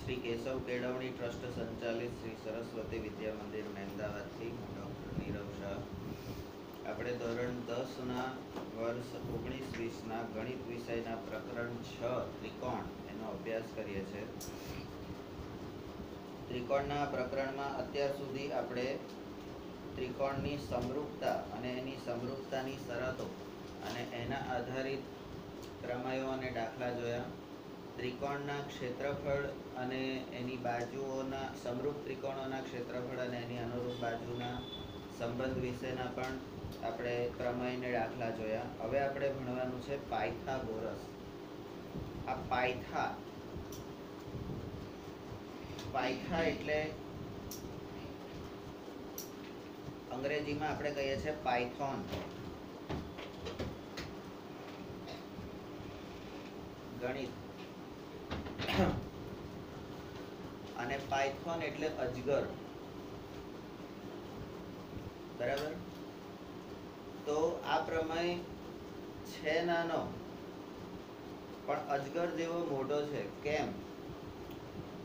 શ્રી કેશવ કેળવણી ટ્રસ્ટ સંચાલિત શ્રી સરસ્વતી વિદ્યા મંદિર મહેમદાવાદથી હું ડૉક્ટર નીરવ શાહ. આપણે ધોરણ દસના વર્ષ ઓગણીસ વીસના ગણિત વિષયના પ્રકરણ છ, ત્રિકોણ, એનો અભ્યાસ કરીએ છીએ. ત્રિકોણના પ્રકરણમાં અત્યાર સુધી આપણે ત્રિકોણની સમરૂપતા અને એની સમરૂપતાની શરતો અને એના આધારિત પ્રમેયો અને દાખલા જોયા. ત્રિકોણના ક્ષેત્રફળ અને એની બાજુઓના, સમરૂપ ત્રિકોણોના ક્ષેત્રફળ અને એની અનુરૂપ બાજુના સંબંધ વિશેના પણ આપણે પ્રમેયને દાખલા જોયા. હવે આપણે ભણવાનું છે પાયથાગોરસ. આ પાયથા પાયથા એટલે અંગ્રેજીમાં આપણે કહીએ છીએ પાયથોન. ગણિત. અને પાયથોન એટલે અજગર. બરાબર? તો આ પ્રમેય છે નાનો, પણ અજગર જેવો મોટો છે. કેમ?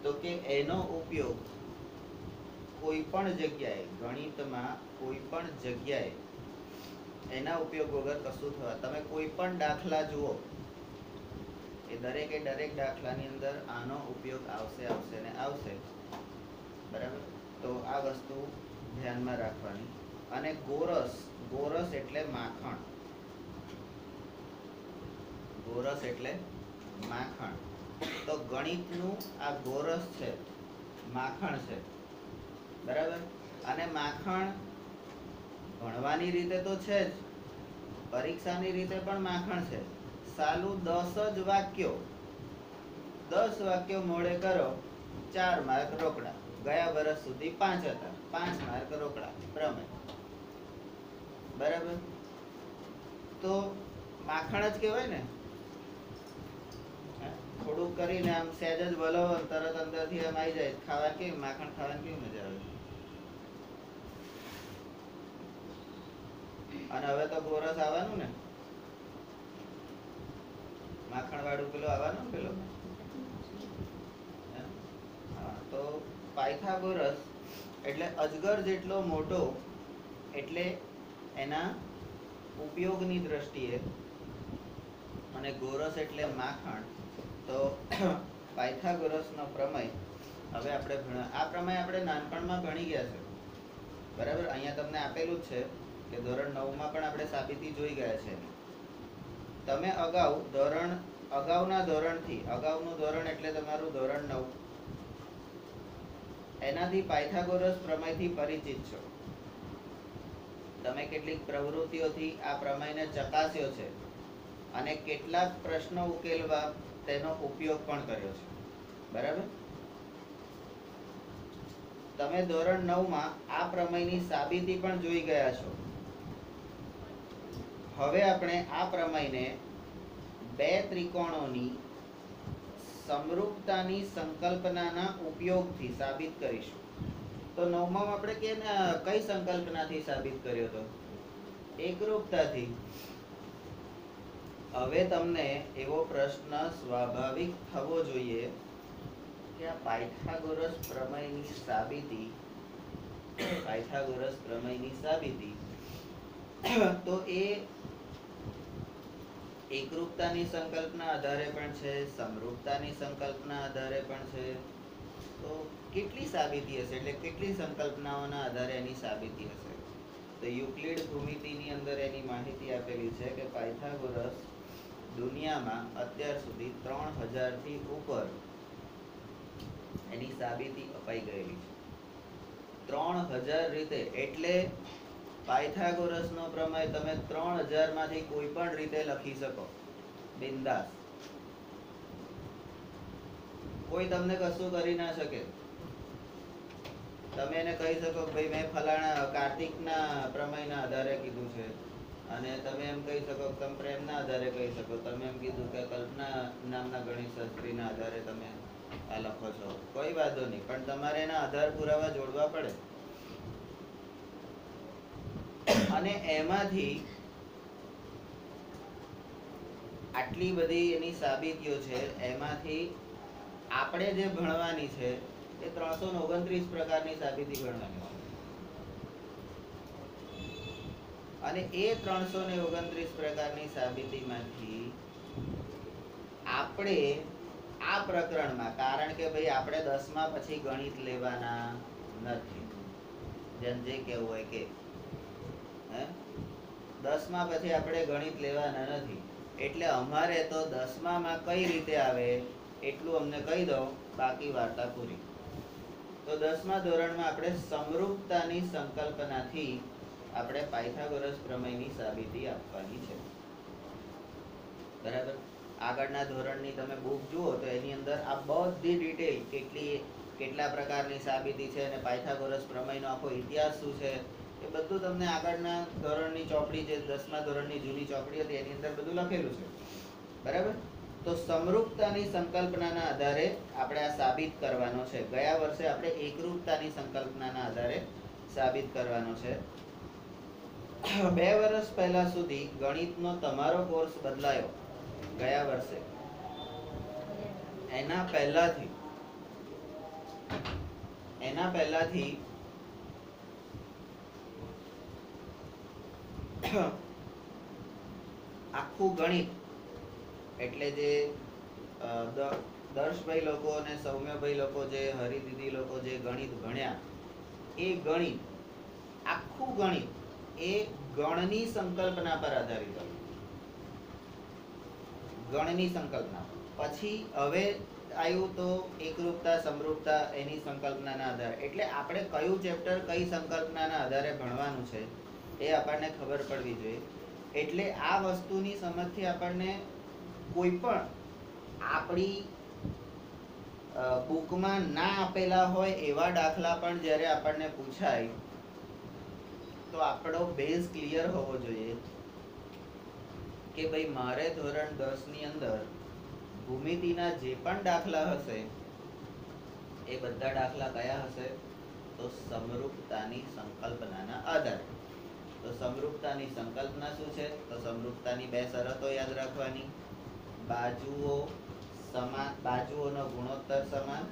તો કે એનો ઉપયોગ કોઈ પણ જગ્યાએ, ગણિતમાં કોઈ પણ જગ્યાએ, એના ઉપયોગ વગર કશું થવા, તમે કોઈ પણ દાખલા જુઓ. એ દરેકે દરેક દાખલાની અંદર આનો ઉપયોગ આવશે આવશે ને આવશે. બરાબર? તો આ વસ્તુ ધ્યાનમાં રાખવાની. અને ગોરસ ગોરસ એટલે માખણ. ગોરસ એટલે માખણ. તો ગણિતનું આ ગોરસ છે, માખણ છે. બરાબર? અને માખણ ભણવાની રીતે તો છે જ, પરીક્ષાની રીતે પણ માખણ છે. સાલું દસ જ વાક્યો. દસ વાક્યો મોડે કરો, ચાર માર્ક રોકડા. ગયા વર્ષ સુધી પાંચ હતા. પાંચ માર્ક રોકડા. પ્રમેય બરાબર? તો માખણ જ કહેવાય ને? થોડુંક કરીને આમ સહેજ જ વલોવો તરત અંદરથી આમ આવી જાય. ખાવા કેવી માખણ ખાવાની કેવી મજા આવે? અને હવે તો ગોરસ આવવાનું ને? માખણ વાળું પેલો આવવાનો પેલો? તો પાયથાગોરસ એટલે અજગર જેટલો મોટો એટલે એના ઉપયોગની દ્રષ્ટિએ અને ગોરસ એટલે માખણ, તો પાયથાગોરસનો પ્રમેય હવે આપણે ભણ, આ પ્રમેય આપણે નાનપણમાં ભણી ગયા છે. બરાબર? અહીંયા તમને આપેલું જ છે કે ધોરણ નવમાં પણ આપણે સાબિતી જોઈ ગયા છે. તમે અગાઉ ધોરણ, અગાઉના ધોરણથી, અગાઉનું ધોરણ એટલે તમારું ધોરણ નવ. એનાથી પાયથાગોરસ પ્રમેયથી પરિચિત છો. તમે કેટલીક પ્રવૃત્તિઓથી આ પ્રમેયને ચકાસ્યો છે અને કેટલાક પ્રશ્નો ઉકેલવા તેનો ઉપયોગ પણ કર્યો છે. બરાબર? તમે ધોરણ નવમાં આ પ્રમેયની સાબિતી પણ જોઈ ગયા છો. હવે આપણે આ પ્રમેયને બે ત્રિકોણોની સમરૂપતાની સંકલ્પનાના ઉપયોગથી સાબિત કરીશું. તો નવમાં આપણે કે કઈ સંકલ્પનાથી સાબિત કર્યો હતો એકરૂપતાથી. હવે તમને એવો પ્રશ્ન સ્વાભાવિક થવો જોઈએ કે આ પાયથાગોરસ પ્રમેયની સાબિતી, પાયથાગોરસ પ્રમેયની સાબિતી, તો એ એકરૂપતાની સંકલ્પના આધારે પણ છે, સમરૂપતાની સંકલ્પના આધારે પણ છે. તો કેટલી સાબિતી હશે? એટલે કેટલી સંકલ્પનાઓના આધારે એની સાબિતી હશે? તો યુક્લિડ ભૂમિતિની અંદર એની માહિતી આપેલી છે કે પાયથાગોરસ દુનિયામાં અત્યાર સુધી ત્રણ હજારથી ઉપર એની સાબિતી અપાઈ ગયેલી છે. ત્રણ હજાર રીતે એટલે પાયથાગોરસનો પ્રમેય તમે ત્રણ હજારમાંથી કોઈ પણ રીતે લખી શકો. બિંદાસ. કોઈ તમને કશું કરી ના શકે. તમે એને કહી શકો ભાઈ મેં ફલાણા કાર્તિકના પ્રમેયના આધારે કીધું છે. અને તમે એમ કહી શકો તમે પ્રેમના આધારે કહી શકો. તમે એમ કીધું કે કલ્પના નામના ગણિત શાસ્ત્રીના આધારે તમે આ લખો છો. કોઈ વાંધો નહીં. પણ તમારે એના આધાર પુરાવા જોડવા પડે. અને એમાંથી આટલી બધી એની સાબિતીઓ છે, એમાંથી આપણે જે ભણવાની છે, એ ત્રણસો ઓગણત્રીસ પ્રકારની સાબિતી ગણવાની અને એ ત્રણસો ને ઓગણત્રીસ પ્રકારની સાબિતીમાંથી આપણે આ પ્રકરણમાં, કારણ કે ભાઈ આપણે દસમા પછી ગણિત લેવાના નથી. જેમ જે કેવું હોય કે દસમા પછી આપણે ગણિત લેવાના નથી. એટલે અમારે તો દસમામાં કઈ રીતે આવે એટલું અમને કહી દો, બાકી વાર્તા પૂરી. તો દસમા ધોરણમાં આપણે સમરૂપતાની સંકલ્પનાથી આપણે પાયથાગોરસ પ્રમેયની સાબિતી આપવાની છે. બરાબર? આગળના ધોરણની તમે બુક જુઓ તો એની અંદર આ બધી ડિટેલ કેટલી, કેટલા પ્રકારની સાબિતી છે અને પાયથાગોરસ પ્રમેયનો આખો ઇતિહાસ શું છે? એ બધું તમને આગળના ધોરણની ચોપડી જે દસમા ધોરણની જૂની ચોપડી હતી, એની અંદર બધું લખેલું છે. બરાબર? તો સમરૂપતાની સંકલ્પનાના આધારે આપણે આ સાબિત કરવાનો છે. ગયા વર્ષે આપણે એકરૂપતાની સંકલ્પનાના આધારે સાબિત કરવાનો છે. બે વર્ષ પહેલા સુધી ગણિતનો તમારો કોર્સ બદલાયો ગયા વર્ષે. એના પહેલાથી એના પહેલાથી આખું ગણિત એટલે જે દર્શભાઈ લોકો અને સૌમ્યભાઈ લોકો જે, હરિદીદી લોકો જે ગણિત ભણ્યા, એ ગણિત, આખું ગણિત એ ગણની સંકલ્પના પર આધારિત હતું. ગણની સંકલ્પના. પછી હવે આવ્યું તો એકરૂપતા, સમરૂપતા એની સંકલ્પનાના આધારે. એટલે આપણે કયું ચેપ્ટર કઈ સંકલ્પનાના આધારે ભણવાનું છે એ આપણને ખબર પડવી જોઈએ. એટલે આ વસ્તુની સમજથી આપણને કોઈ પણ આપણી બુકમાં ના આપેલા હોય એવા દાખલા પણ જ્યારે આપણને પૂછાય, તો આપણો બેઝ ક્લિયર હોવો જોઈએ કે ભાઈ મારે ધોરણ દસની અંદર ભૂમિતિના જે પણ દાખલા હશે, એ બધા દાખલા કયા હશે? તો સમરૂપતાની સંકલ્પનાના આધારે. તો સમરૂપતાની સંકલ્પના શું છે? તો સમરૂપતાની બે શરતો યાદ રાખવાની. બાજુઓ સમાન, બાજુઓનો ગુણોત્તર સમાન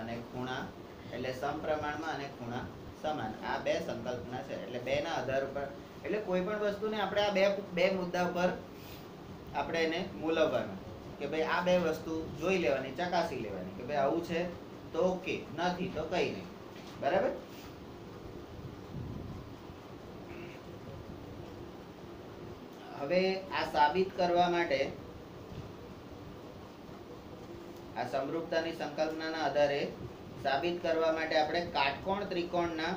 અને ખૂણા એટલે સમપ્રમાણમાં અને ખૂણા સમાન. આ બે સંકલ્પના છે. એટલે બેના આધાર ઉપર, એટલે કોઈ પણ વસ્તુને આપણે આ બે બે મુદ્દા ઉપર આપણે એને મૂલવવાનું. કે ભાઈ આ બે વસ્તુ જોઈ લેવાની, ચકાસી લેવાની. કે ભાઈ આવું છે તો ઓકે, નથી તો કંઈ નહીં. બરાબર? હવે આ સાબિત કરવા માટે આ સમરૂપતાની સંકલ્પનાના આધારે સાબિત કરવા માટે આપણે કાટકોણ ત્રિકોણના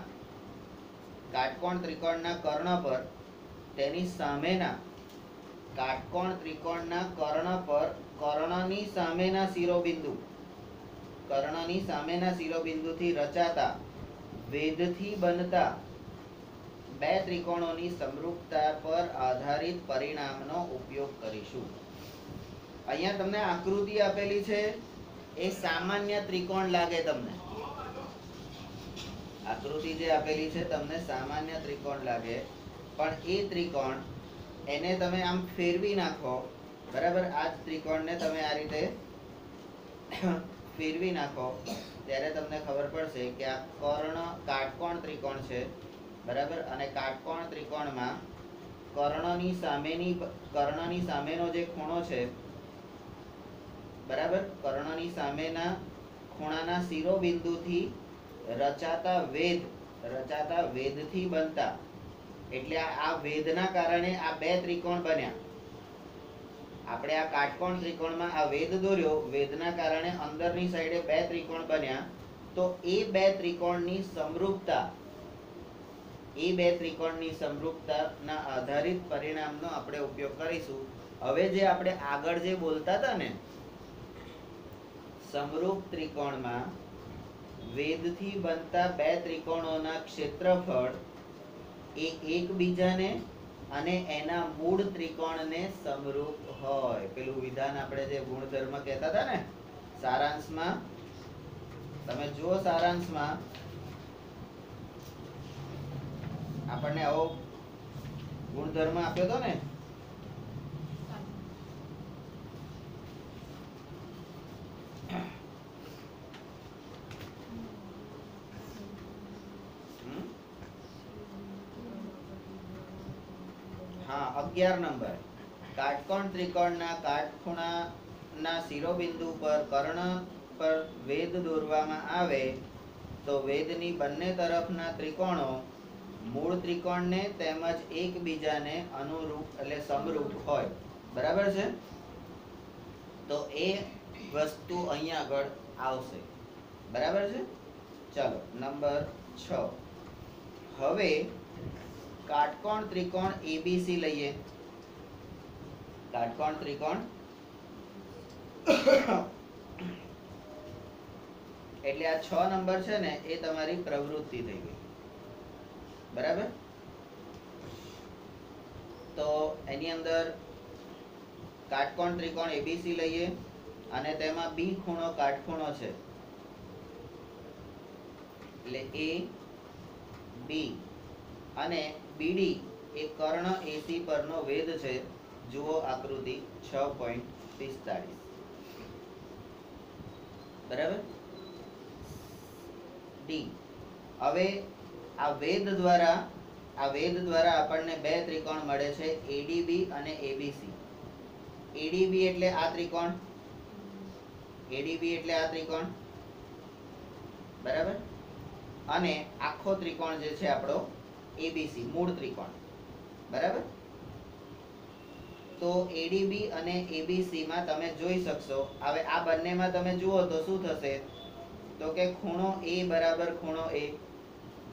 કાટકોણ ત્રિકોણના કર્ણ પર તેની સામેના કાટકોણ ત્રિકોણના કર્ણ પર કર્ણની સામેના શિરોબિંદુ, કર્ણની સામેના શિરોબિંદુથી રચાતા વેદથી બનતા બે ત્રિકોણોની સમરૂપતા પર આધારિત પરિણામનો ઉપયોગ કરીશું. અહીંયા તમને આકૃતિ આપેલી છે. એ સામાન્ય ત્રિકોણ લાગે તમને. આકૃતિ જે આપેલી છે તમને સામાન્ય ત્રિકોણ લાગે. પણ એ ત્રિકોણ એને તમે આમ ફેરવી નાખો, બરાબર? આ જ ત્રિકોણને તમે આ રીતે ફેરવી નાખો, ત્યારે તમને ખબર પડશે કે આ કર્ણ કાટકોણ ત્રિકોણ છે. બરાબર? અને કાટકોણ ત્રિકોણમાં કર્ણની સામેની કર્ણની સામેનો જે ખૂણો છે, બરાબર? કર્ણની સામેના ખૂણાના શિરોબિંદુથી રચાતા વેદ રચાતા વેદથી બનતા. એટલે આ વેદના કારણે આ બે ત્રિકોણ બન્યા. આપણે આ કાટકોણ ત્રિકોણમાં આ વેદ દોર્યો વેદના કારણે અંદરની સાઈડે બે ત્રિકોણ બન્યા. તો એ બે ત્રિકોણની સમરૂપતા એ બે ત્રિકોણની સમરૂપતાના આધારિત પરિણામનો આપણે ઉપયોગ કરીશું. હવે જે આપણે આગળ જે બોલતા હતા ને, સમરૂપ ત્રિકોણમાં વેદથી બનતા બે ત્રિકોણોના ક્ષેત્રફળ એ એકબીજાને અને એના મૂળ ત્રિકોણને સમરૂપ હોય. પેલું વિધાન આપણે જે ગુણધર્મ કહેતા હતા ને, સારાંશમાં, તમે જુઓ સારાંશમાં આપણને આવો ગુણધર્મ આપ્યો હતો ને? હા, અગિયાર નંબર. કાટકોણ ત્રિકોણના કાટખૂણાના શિરોબિંદુ પર કર્ણ પર વેદ દોરવામાં આવે તો વેદની બંને તરફના ત્રિકોણો મૂળ ત્રિકોણને તેમજ એકબીજાને અનુરૂપ એટલે સમરૂપ હોય. બરાબર છે? તો એ વસ્તુ અહીંયા આગળ આવશે. બરાબર છે? ચાલો, નંબર છ. હવે કાટકોણ ત્રિકોણ એબીસી લઈએ. કાટકોણ ત્રિકોણ એટલે આ છ નંબર છે ને, એ તમારી પ્રવૃત્તિ થઈ ગઈ. બરાબર? તો એની અંદર કાટકોણ ત્રિકોણ એબીસી લઈએ અને તેમાં બી ખૂણો કાટખૂણો છે. એટલે એ બી અને બીડી એ કર્ણ એસી પરનો વેદ છે. જુઓ આકૃતિ છ પોઈન્ટ પિસ્તાળીસ. બરાબર? ડી હવે આ વેદ દ્વારા, આ વેદ દ્વારા આપણને બે ત્રિકોણ મળે છે એડીબી અને એબીસી એડીબી એટલે આ ત્રિકોણ? એડીબી એટલે આ ત્રિકોણ? બરાબર? અને આખો ત્રિકોણ જે છે આપણો એબીસી મૂળ ત્રિકોણ. બરાબર? તો એડીબી અને એબીસી માં તમે જોઈ શકશો. હવે આ બંનેમાં તમે જુઓ તો શું થશે? તો કે ખૂણો એ બરાબર ખૂણો એ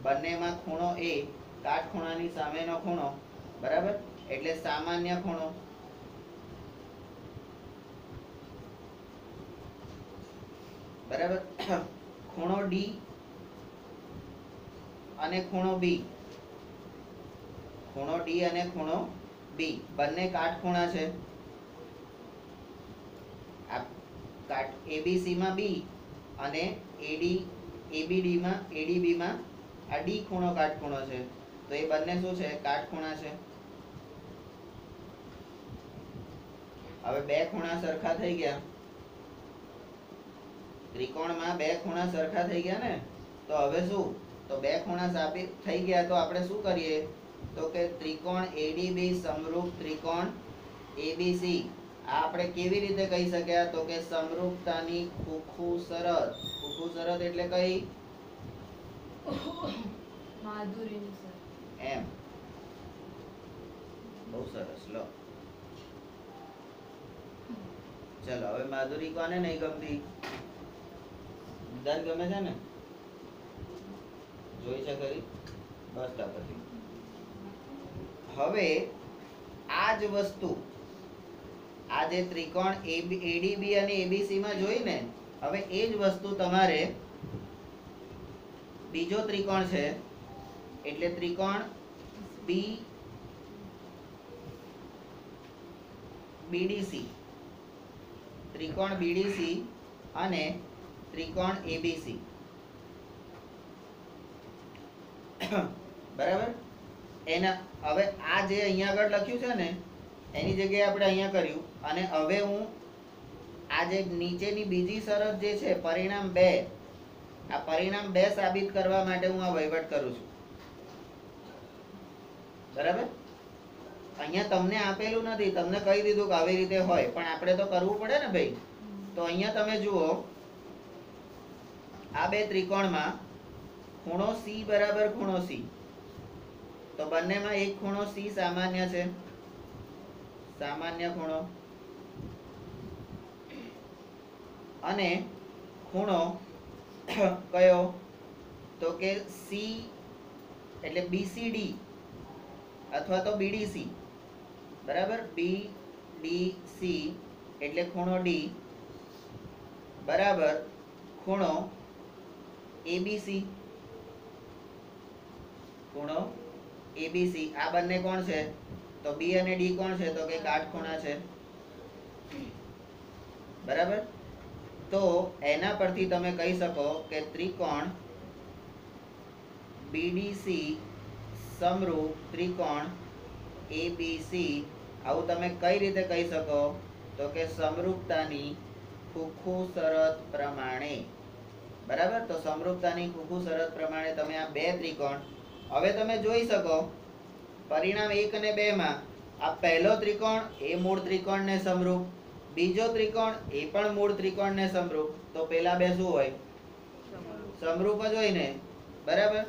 બંનેમાં ખૂણો એ કાટખૂણાની સામેનો ખૂણો, બરાબર? એટલે સામાન્ય ખૂણો. બરાબર? ખૂણો ડી અને ખૂણો બી ખૂણો ડી અને ખૂણો બી બંને કાટખૂણા છે. આ કાટ એબીસી માં બી અને એડી એબીડી માં એડીબી માં આ ડી ખૂણો કાટખૂણો છે. તો એ બંને શું છે? કાટખૂણા છે. હવે બે ખૂણા સરખા થઈ ગયા. ત્રિકોણમાં બે ખૂણા સરખા થઈ ગયા ને? તો હવે શું? તો બે ખૂણા સાબિત થઈ ગયા તો આપણે શું કરીએ? તો કે ત્રિકોણ એડીબી સમરૂપ ત્રિકોણ એબીસી આ આપણે કેવી રીતે કહી શક્યા? તો કે સમરૂપતાની ખૂખું શરત ખૂખું શરત એટલે કઈ? એમ? બહુ સરસ, લો. ચલો, હવે માધુરી કોને નહીં ગમતી? બધાને ગમે છે ને? જોઈ છે ખરી? બસ પછી હવે, આ જ વસ્તુ, આ જે ત્રિકોણ એડીબી અને એબીસી માં જોઈ ને હવે એ જ વસ્તુ તમારે બીજો ત્રિકોણ છે, એટલે ત્રિકોણ બી બીડીસી ત્રિકોણ બીડીસી અને ત્રિકોણ એબીસી બરાબર? એના હવે આ જે અહીંયા આગળ લખ્યું છે ને, એની જગ્યાએ આપણે અહીંયા કર્યું. અને હવે હું આ જે નીચેની બીજી શરત જે છે, પરિણામ બે આ પરિણામ બે સાબિત કરવા માટે હું આ વહીવટ કરું છું. બરાબર? અહીંયા તમને આપેલું નથી. તમને કહી દીધું કે આવી રીતે હોય, પણ આપણે તો કરવું પડે ને ભાઈ. તો અહીંયા તમે જુઓ, આ બે ત્રિકોણમાં ખૂણો સી બરાબર ખૂણો સી તો બંનેમાં એક ખૂણો સી સામાન્ય છે. સામાન્ય ખૂણો. અને ખૂણો કયો? તો કે સી એટલે બીસીડી અથવા તો બીડીસી બરાબર? બી ડી સી એટલે ખૂણો ડી બરાબર? ખૂણો એબીસી ખૂણો એબીસી આ બંને કોણ છે? તો બી અને ડી કોણ છે? તો કે કાટખૂણા છે. બરાબર? તો એના પરથી તમે કહી શકો કે ત્રિકોણ બીડીસી સમરૂપ ત્રિકોણ એબીસી આવું તમે કઈ રીતે કહી શકો? તો કે સમરૂપતાની ખુખુ શરત પ્રમાણે. બરાબર? તો સમરૂપતાની ખુખુ શરત પ્રમાણે તમે આ બે ત્રિકોણ. હવે તમે જોઈ શકો, પરિણામ એક અને બેમાં આ પહેલો ત્રિકોણ એ મૂળ ત્રિકોણને સમરૂપ બીજો ત્રિકોણ, એ પણ મૂળ ત્રિકોણને સમરૂપ. તો પેલા બે શું હોય? સમરૂપ જ હોય ને? બરાબર?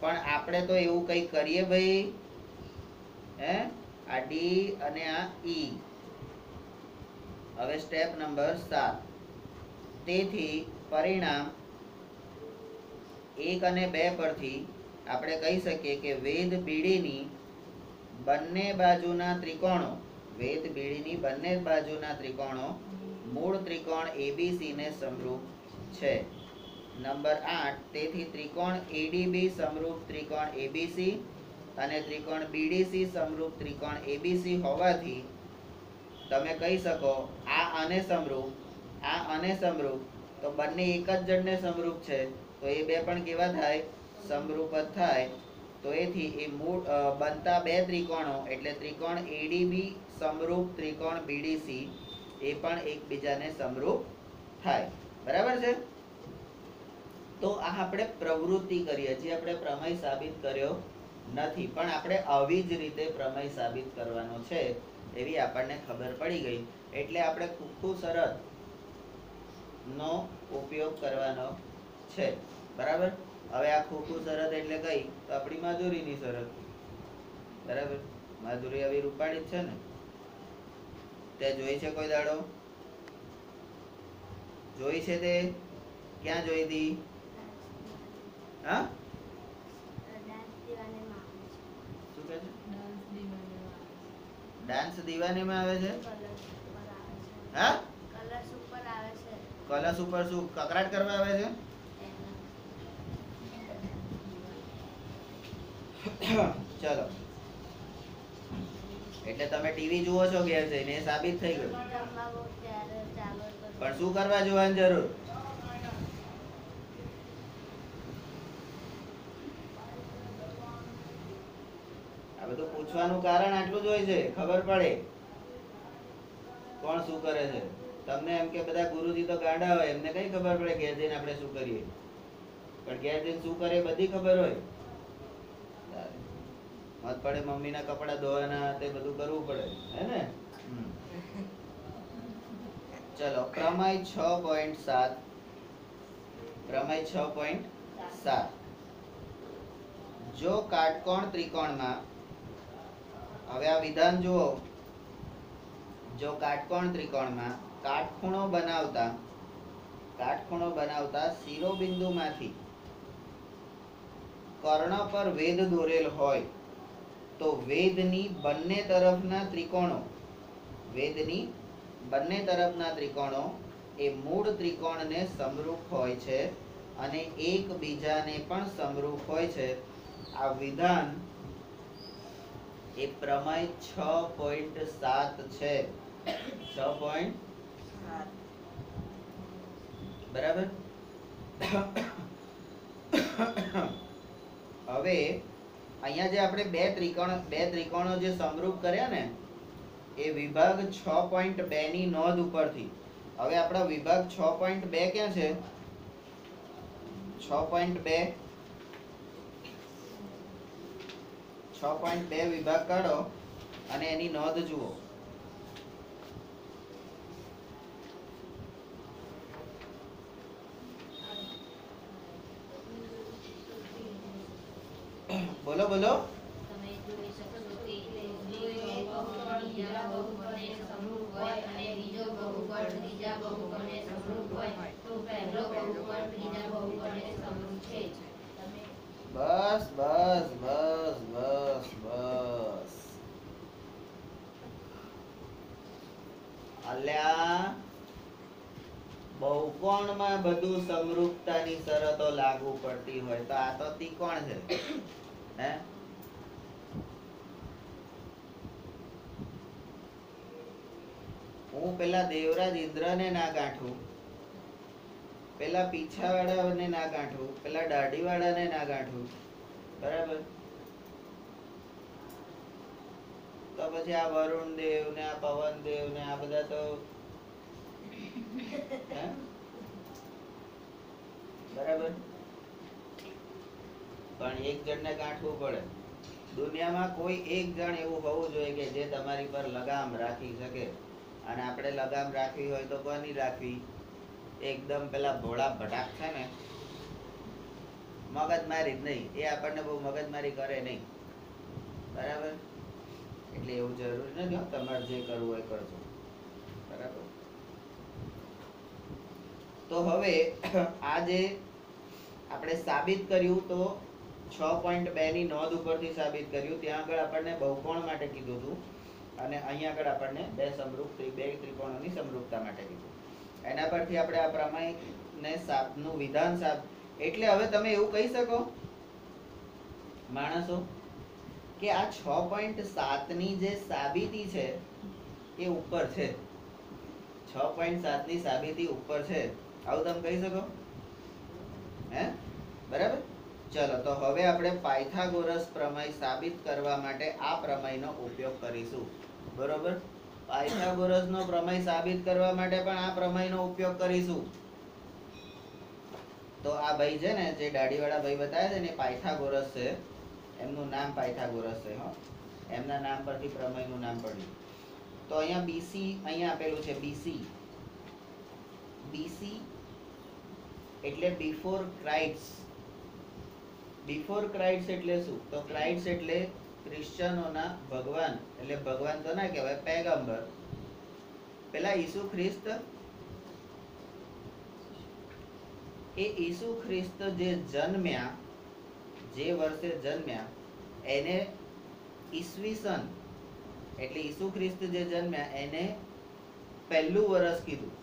પણ આપણે તો એવું કંઈક કરીએ ભાઈ. હે? આ ડી અને આ ઈ હવે સ્ટેપ નંબર સાત. તેથી પરિણામ એક અને બે પરથી આપણે કહી શકીએ કે વેદ પીડીની બંને બાજુના ત્રિકોણો વેદ બીડીની બંને બાજુના ત્રિકોણો મૂળ ત્રિકોણ એબીસી ને સમરૂપ છે. નંબર આઠ, તેથી ત્રિકોણ એડીબી સમરૂપ ત્રિકોણ એબીસી અને ત્રિકોણ બીડીસી સમરૂપ ત્રિકોણ એબીસી હોવાથી તમે કહી શકો, આ અને સમરૂપ, આ અને સમરૂપ, તો બંને એક જ જણને સમરૂપ છે. તો એ બે પણ કેવા થાય? સમરૂપ જ થાય. તો એથી એ મૂળ બનતા બે ત્રિકોણો, એટલે ત્રિકોણ એડીબી સમરૂપ ત્રિકોણ બીડીસી એ પણ એકબીજાને સમરૂપ થાય. બરાબર છે? તો આ આપણે પ્રવૃત્તિ કરીએ છીએ આપણે પ્રમેય સાબિત કર્યો નથી, પણ આપણે આવી જ રીતે પ્રમેય સાબિત કરવાનો છે, એવી આપણને ખબર પડી ગઈ. એટલે આપણે ખૂબ શરત નો ઉપયોગ કરવાનો છે. બરાબર? હવે આ ખોખું શરત એટલે કઈ? તો આપણી માધુરીની શરત બરાબર? માધુરી આવી રૂપાળી છે ને? તે જોઈ છે કોઈ દાડો? જોઈ છે તે? ક્યાં જોઈ હતી? હા? શું કહે છે? ડાન્સ દીવાનીમાં આવે છે? હા? કલશ ઉપર શું? કકરાટ કરવા આવે છે? ચલો. એટલે તમે ટીવી જુઓ છો ઘેર જઈને, એ સાબિત થઈ ગયું. પણ શું કરવા જોવાની જરૂર? આ બધું પૂછવાનું કારણ આટલું જ હોય છે, ખબર પડે. કોણ શું કરે છે? તમને એમ કે બધા ગુરુજી તો ગાંડા હોય, એમને કઈ ખબર પડે ઘેર જઈને આપણે શું કરીએ? પણ ઘેર જઈને શું કરે બધી ખબર હોય. મત પડે, મમ્મીના કપડા ધોવાના તે બધું કરવું પડે. હે ને? ચલો, પ્રમેય છ પોઈન્ટ સાત. પ્રમેય છ પોઈન્ટ સાત. જો કાટકોણ ત્રિકોણમાં, હવે આ વિધાન જુઓ. જો કાટકોણ ત્રિકોણમાં કાટખૂણો બનાવતા કાટખૂણો બનાવતા શિરોબિંદુમાંથી કર્ણ પર વેદ દોરેલ હોય, તો વેદની બંને તરફના ત્રિકોણો, વેદની બંને તરફના ત્રિકોણો એ મૂળ ત્રિકોણને સમરૂપ હોય છે અને એકબીજાને પણ સમરૂપ હોય છે. આ વિધાન એ પ્રમેય છ પોઈન્ટ સાત છે. છ પોઈન્ટ બરાબર? હવે અહીંયા જે આપણે બે ત્રિકોણ બે ત્રિકોણો જે સમરૂપ કર્યા ને, એ વિભાગ છ પોઈન્ટ બે ની નોંધ ઉપરથી. હવે આપણા વિભાગ છ પોઈન્ટ બે ક્યાં છે? છ પોઈન્ટ બે. છ પોઈન્ટ બે વિભાગ કાઢો અને એની નોંધ જુઓ બોલો બોલો તમે જોઈ શકો છો કે એક બહુકોણ બીજા બહુકોણને સમરૂપ હોય અને બીજો બહુકોણ ત્રીજા બહુકોણને સમરૂપ હોય તો પહેલો બહુકોણ બીજા બહુકોણને સમરૂપ છે બોલો. બસ બસ બસ બસ બસ. અલ્યા, બહુકોણમાં બધું સમરૂપતાની શરતો લાગુ પડતી હોય તો આ તો ત્રિકોણ છે. હે? પેલા દેવરાજ ઇન્દ્રને ના ગાંઠું, પેલા પીછાવાળાને ના ગાંઠું, પેલા દાઢીવાળાને ના ગાંઠું. બરાબર? તો પછી આ વરુણ દેવ ને આ પવન દેવ ને આ બધા તો? બરાબર? પણ એક જણને ગાંઠવું પડે. દુનિયામાં કોઈ એક જણ એવું હોવું જોઈએ કે જે તમારી પર લગામ રાખી શકે. અને આપણે લગામ રાખવી હોય તો કોની રાખવી? એકદમ પેલા ભોળા ભટાક છે ને. મગજમારી જ નહીં. એ આપણને બહુ મગજમારી કરે નહીં. બરાબર? એટલે એવું જરૂરી નથી તમારે જે કરવું હોય કરજો. બરાબર? તો હવે આ જે આપણે સાબિત કર્યું તો છ પોઈન્ટ બે ની નોંધ ઉપરથી સાબિત કર્યું. ત્યાં આગળ આપણને બહુકોણ માટે કીધું હતું અને અહીંયા આગળ આપણને બે સમરૂપ બે ત્રિકોણોની સમરૂપતા માટે કીધું. એના પરથી આપણે આ પ્રમાણે સાપનું વિધાન સાપ, એટલે હવે તમે એવું કહી શકો, માણસો, કે આ છ પોઈન્ટ સાતની જે સાબિતી છે એ ઉપર છે. છ પોઈન્ટ સાતની સાબિતી ઉપર છે. આવું તમે કહી શકો? હે? બરાબર? ચલો, તો હવે આપણે પાયથાગોરસ પ્રમેય સાબિત કરવા માટે આ પ્રમેયનો ઉપયોગ કરીશું. બરોબર? પાયથાગોરસનો પ્રમેય સાબિત કરવા માટે પણ આ પ્રમેયનો ઉપયોગ કરીશું. તો આ ભાઈ છે ને, જે દાઢીવાળા ભાઈ બતાવે છે ને પાયથાગોરસ છે. એમનું નામ પાયથાગોરસ છે, હો. એમના નામ પરથી પ્રમેયનું નામ પડ્યું. તો અહીંયા બીસી અહીંયા આપેલું છે બીસી બીસી એટલે બિફોર ક્રાઇસ્ટ બિફોર ક્રાઇસ્ટ એટલે શું? તો ક્રાઇસ્ટ એટલે ક્રિશ્ચનોના ભગવાન. એટલે ભગવાન તો ના કહેવાય પેગમ્બર પેલા ઈસુ ખ્રિસ્ત, એ ઈસુ ખ્રિસ્ત જે જન્મ્યા, જે વર્ષે જન્મ્યા, એને ઈસવીસન, એટલે ઈસુ ખ્રિસ્ત જે જન્મ્યા, એને પહેલું વર્ષ કીધું.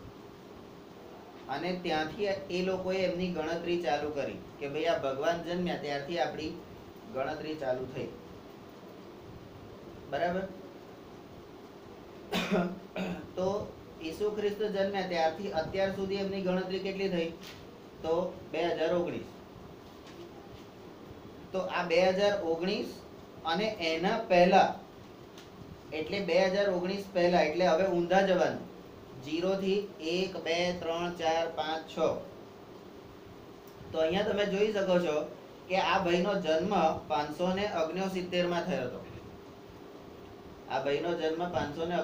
અને ત્યાંથી એ લોકોએ એમની ગણતરી ચાલુ કરી કે ભાઈ આ ભગવાન જન્મ્યા, ત્યારથી આપણી ગણતરી ચાલુ થઈ. બરાબર? તો ઈસુ ખ્રિસ્ત જન્મ્યા, ત્યારથી અત્યાર સુધી એમની ગણતરી કેટલી થઈ? તો બે હજાર ઓગણીસ. તો આ બે હજાર ઓગણીસ અને એના પહેલા, એટલે બે હજાર ઓગણીસ પહેલા, એટલે હવે ઊંધા જવાનું. જીરો થી એક, બે, ત્રણ, ચાર, પાંચ, છ. તો અહીંયા તમે જોઈ શકો છો કે આ ભાઈનો જન્મ પાંચસો ને માં થયો હતો. આ ભાઈનો જન્મ પાંચસો ને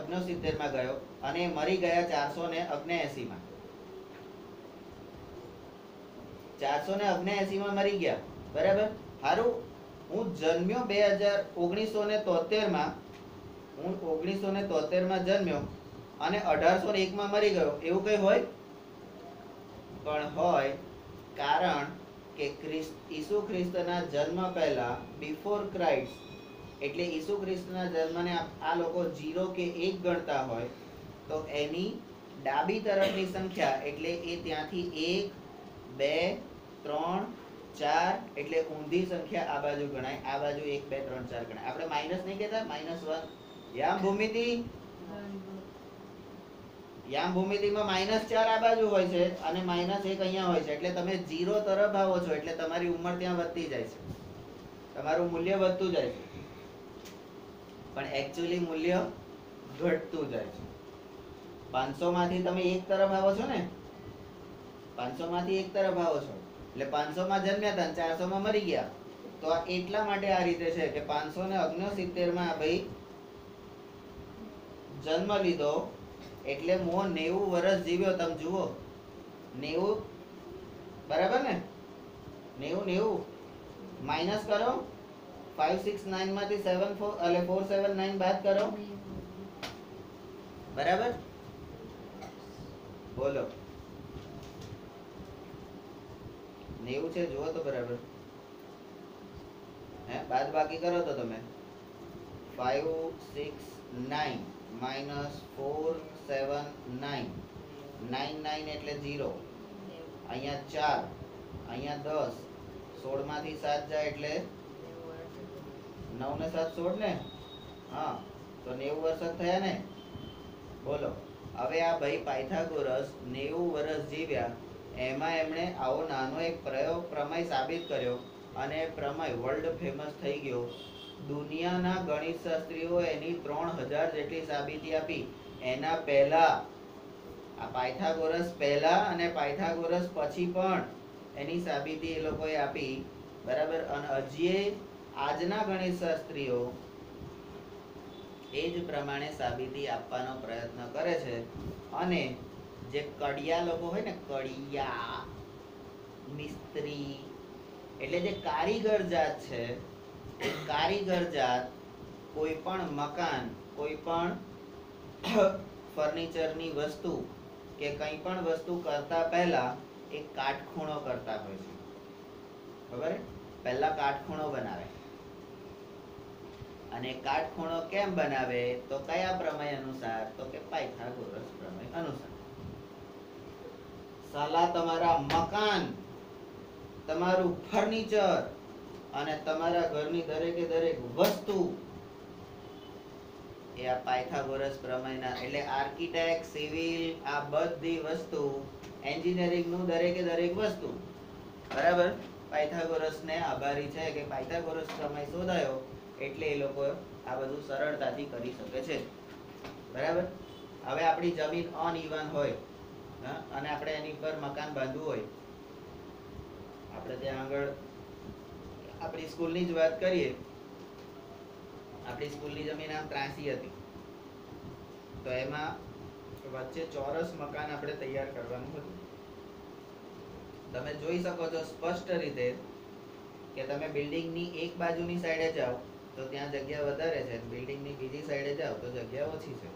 માં ગયો અને મરી ગયા ચારસો ને માં. ચારસો ને માં મરી ગયા. બરાબર? હારું. હું જન્મ્યો બે હજાર ઓગણીસો ને તોતેરમાં. હું ઓગણીસો ને તોતેરમાં જન્મ્યો. અને અઢારસો ને એક મરી ગયો. એવું કઈ હોય? પણ હોય કારણ કે ઈસુ ખ્રિસ્તના જન્મ પહેલા બિફોર ક્રાઇસ્ટ એટલે ઈસુ ખ્રિસ્તના જન્મને આ- લોકો જીરો કે એક ગણતા હોય, તો એની ડાબી તરફની સંખ્યા એટલે એ ત્યાંથી એક, બે, ત્રણ, ચાર, એટલે ઊંધી સંખ્યા આ બાજુ ગણાય. આ બાજુ એક, બે, ત્રણ, ચાર ગણાય. આપણે માઇનસ નહીં કહેતા? માઇનસ વન યામ ભૂમિતિ? યામ ભૂમિતિમાં માઇનસ ચાર આ બાજુ હોય છે અને માઇનસ એક અહીંયા હોય છે. એટલે તમે જીરો તરફ આવો છો એટલે તમારી ઉંમર ત્યાં વધતી જાય છે. તમારું મૂલ્ય વધતું જાય છે. પણ એકચ્યુઅલી મૂલ્ય ઘટતું જાય છે. પાંચસો માંથી તમે એક તરફ આવો છો ને? પાંચસો માંથી એક તરફ આવો છો. એટલે પાંચસો માં જન્મ્યા હતા ચારસો માં મરી ગયા. તો આ એટલા માટે આ રીતે છે કે પાંચસો ને અગ્નોસિત્તેરમાં ભાઈ જન્મ લીધો એટલે મો નેવું વર્ષ જીવ્યો તમે જુઓ. નેવું? બરાબર ને? નેવું નેવું. માઇનસ કરો. ફાઈવ સિક્સ નાઇનમાંથી સેવન ફોર એટલે ફોર સેવન નાઇન બાદ કરો. બરાબર? બોલો. નેવું છે, જુઓ તો બરાબર. હે, બાદ બાકી કરો તો તમે. Five six nine minus four seven nine nine nine એટલે ઝીરો અહીંયા ચાર. અહીંયા દસ. સોળમાંથી સાત જાય એટલે નવ ને સાત સોળ ને? હા. તો નેવું વર્ષ થયા ને? બોલો. હવે આ ભાઈ પાયથાગોરસ નેવું વર્ષ જીવ્યા. એમાં એમણે આવો નાનો એક પ્રયોગ પ્રમેય સાબિત કર્યો અને એ પ્રમેય વર્લ્ડ ફેમસ થઈ ગયો. દુનિયાના ગણિત શાસ્ત્રીઓ એની ત્રણ હજાર જેટલી સાબિતી આપી. એના પહેલા, આ પાયથાગોરસ પહેલા અને પાયથાગોરસ પછી પણ એની સાબિતી એ લોકોએ આપી. બરાબર? અને હજીએ આજના ગણિત શાસ્ત્રીઓ એ જ પ્રમાણે સાબિતી આપવાનો પ્રયત્ન કરે છે. અને જે કડિયા લોકો હોય ને, કડિયા, મિસ્ત્રી, એટલે જે કારીગર જાત છે કારીગર જાત કોઈ પણ મકાન, કોઈ પણ ફર્નિચરની વસ્તુ કે કંઈ પણ વસ્તુ કરતા પહેલા એક કાટખૂણો કરતા હોય છે. ખબર પહેલા કાટખૂણો બનાવે. અને કાટખૂણો કેમ બનાવે? તો કયા પ્રમેય અનુસાર? તો કે પાયથાગોરસ પ્રમેય અનુસાર. સાલા તમારા મકાન, તમારું ફર્નિચર અને તમારા ઘરની દરેકે દરેક વસ્તુ એ આ પાયથાગોરસ પ્રમેયના. એટલે આર્કિટેક્ટ સિવિલ આ બધી વસ્તુ એન્જિનિયરિંગનું દરેકે દરેક વસ્તુ. બરાબર? પાયથાગોરસને આભારી છે કે પાયથાગોરસ પ્રમેય શોધાયો એટલે એ લોકો આ બધું સરળતાથી કરી શકે છે. બરાબર? હવે આપણી જમીન અનઇવન હોય હા, અને આપણે એની પર મકાન બાંધવું હોય. આપણે ત્યાં આગળ આપણી સ્કૂલની જ વાત કરીએ. આપણી સ્કૂલની જમીન આમ ત્રાસી હતી. તો એમાં વચ્ચે ચોરસ મકાન આપણે તૈયાર કરવાનું હતું. તમે જોઈ શકો છો સ્પષ્ટ રીતે કે તમે બિલ્ડિંગની એક બાજુની સાઈડે જાઓ તો ત્યાં જગ્યા વધારે છે બિલ્ડિંગની બીજી સાઈડે જાઓ તો જગ્યા ઓછી છે.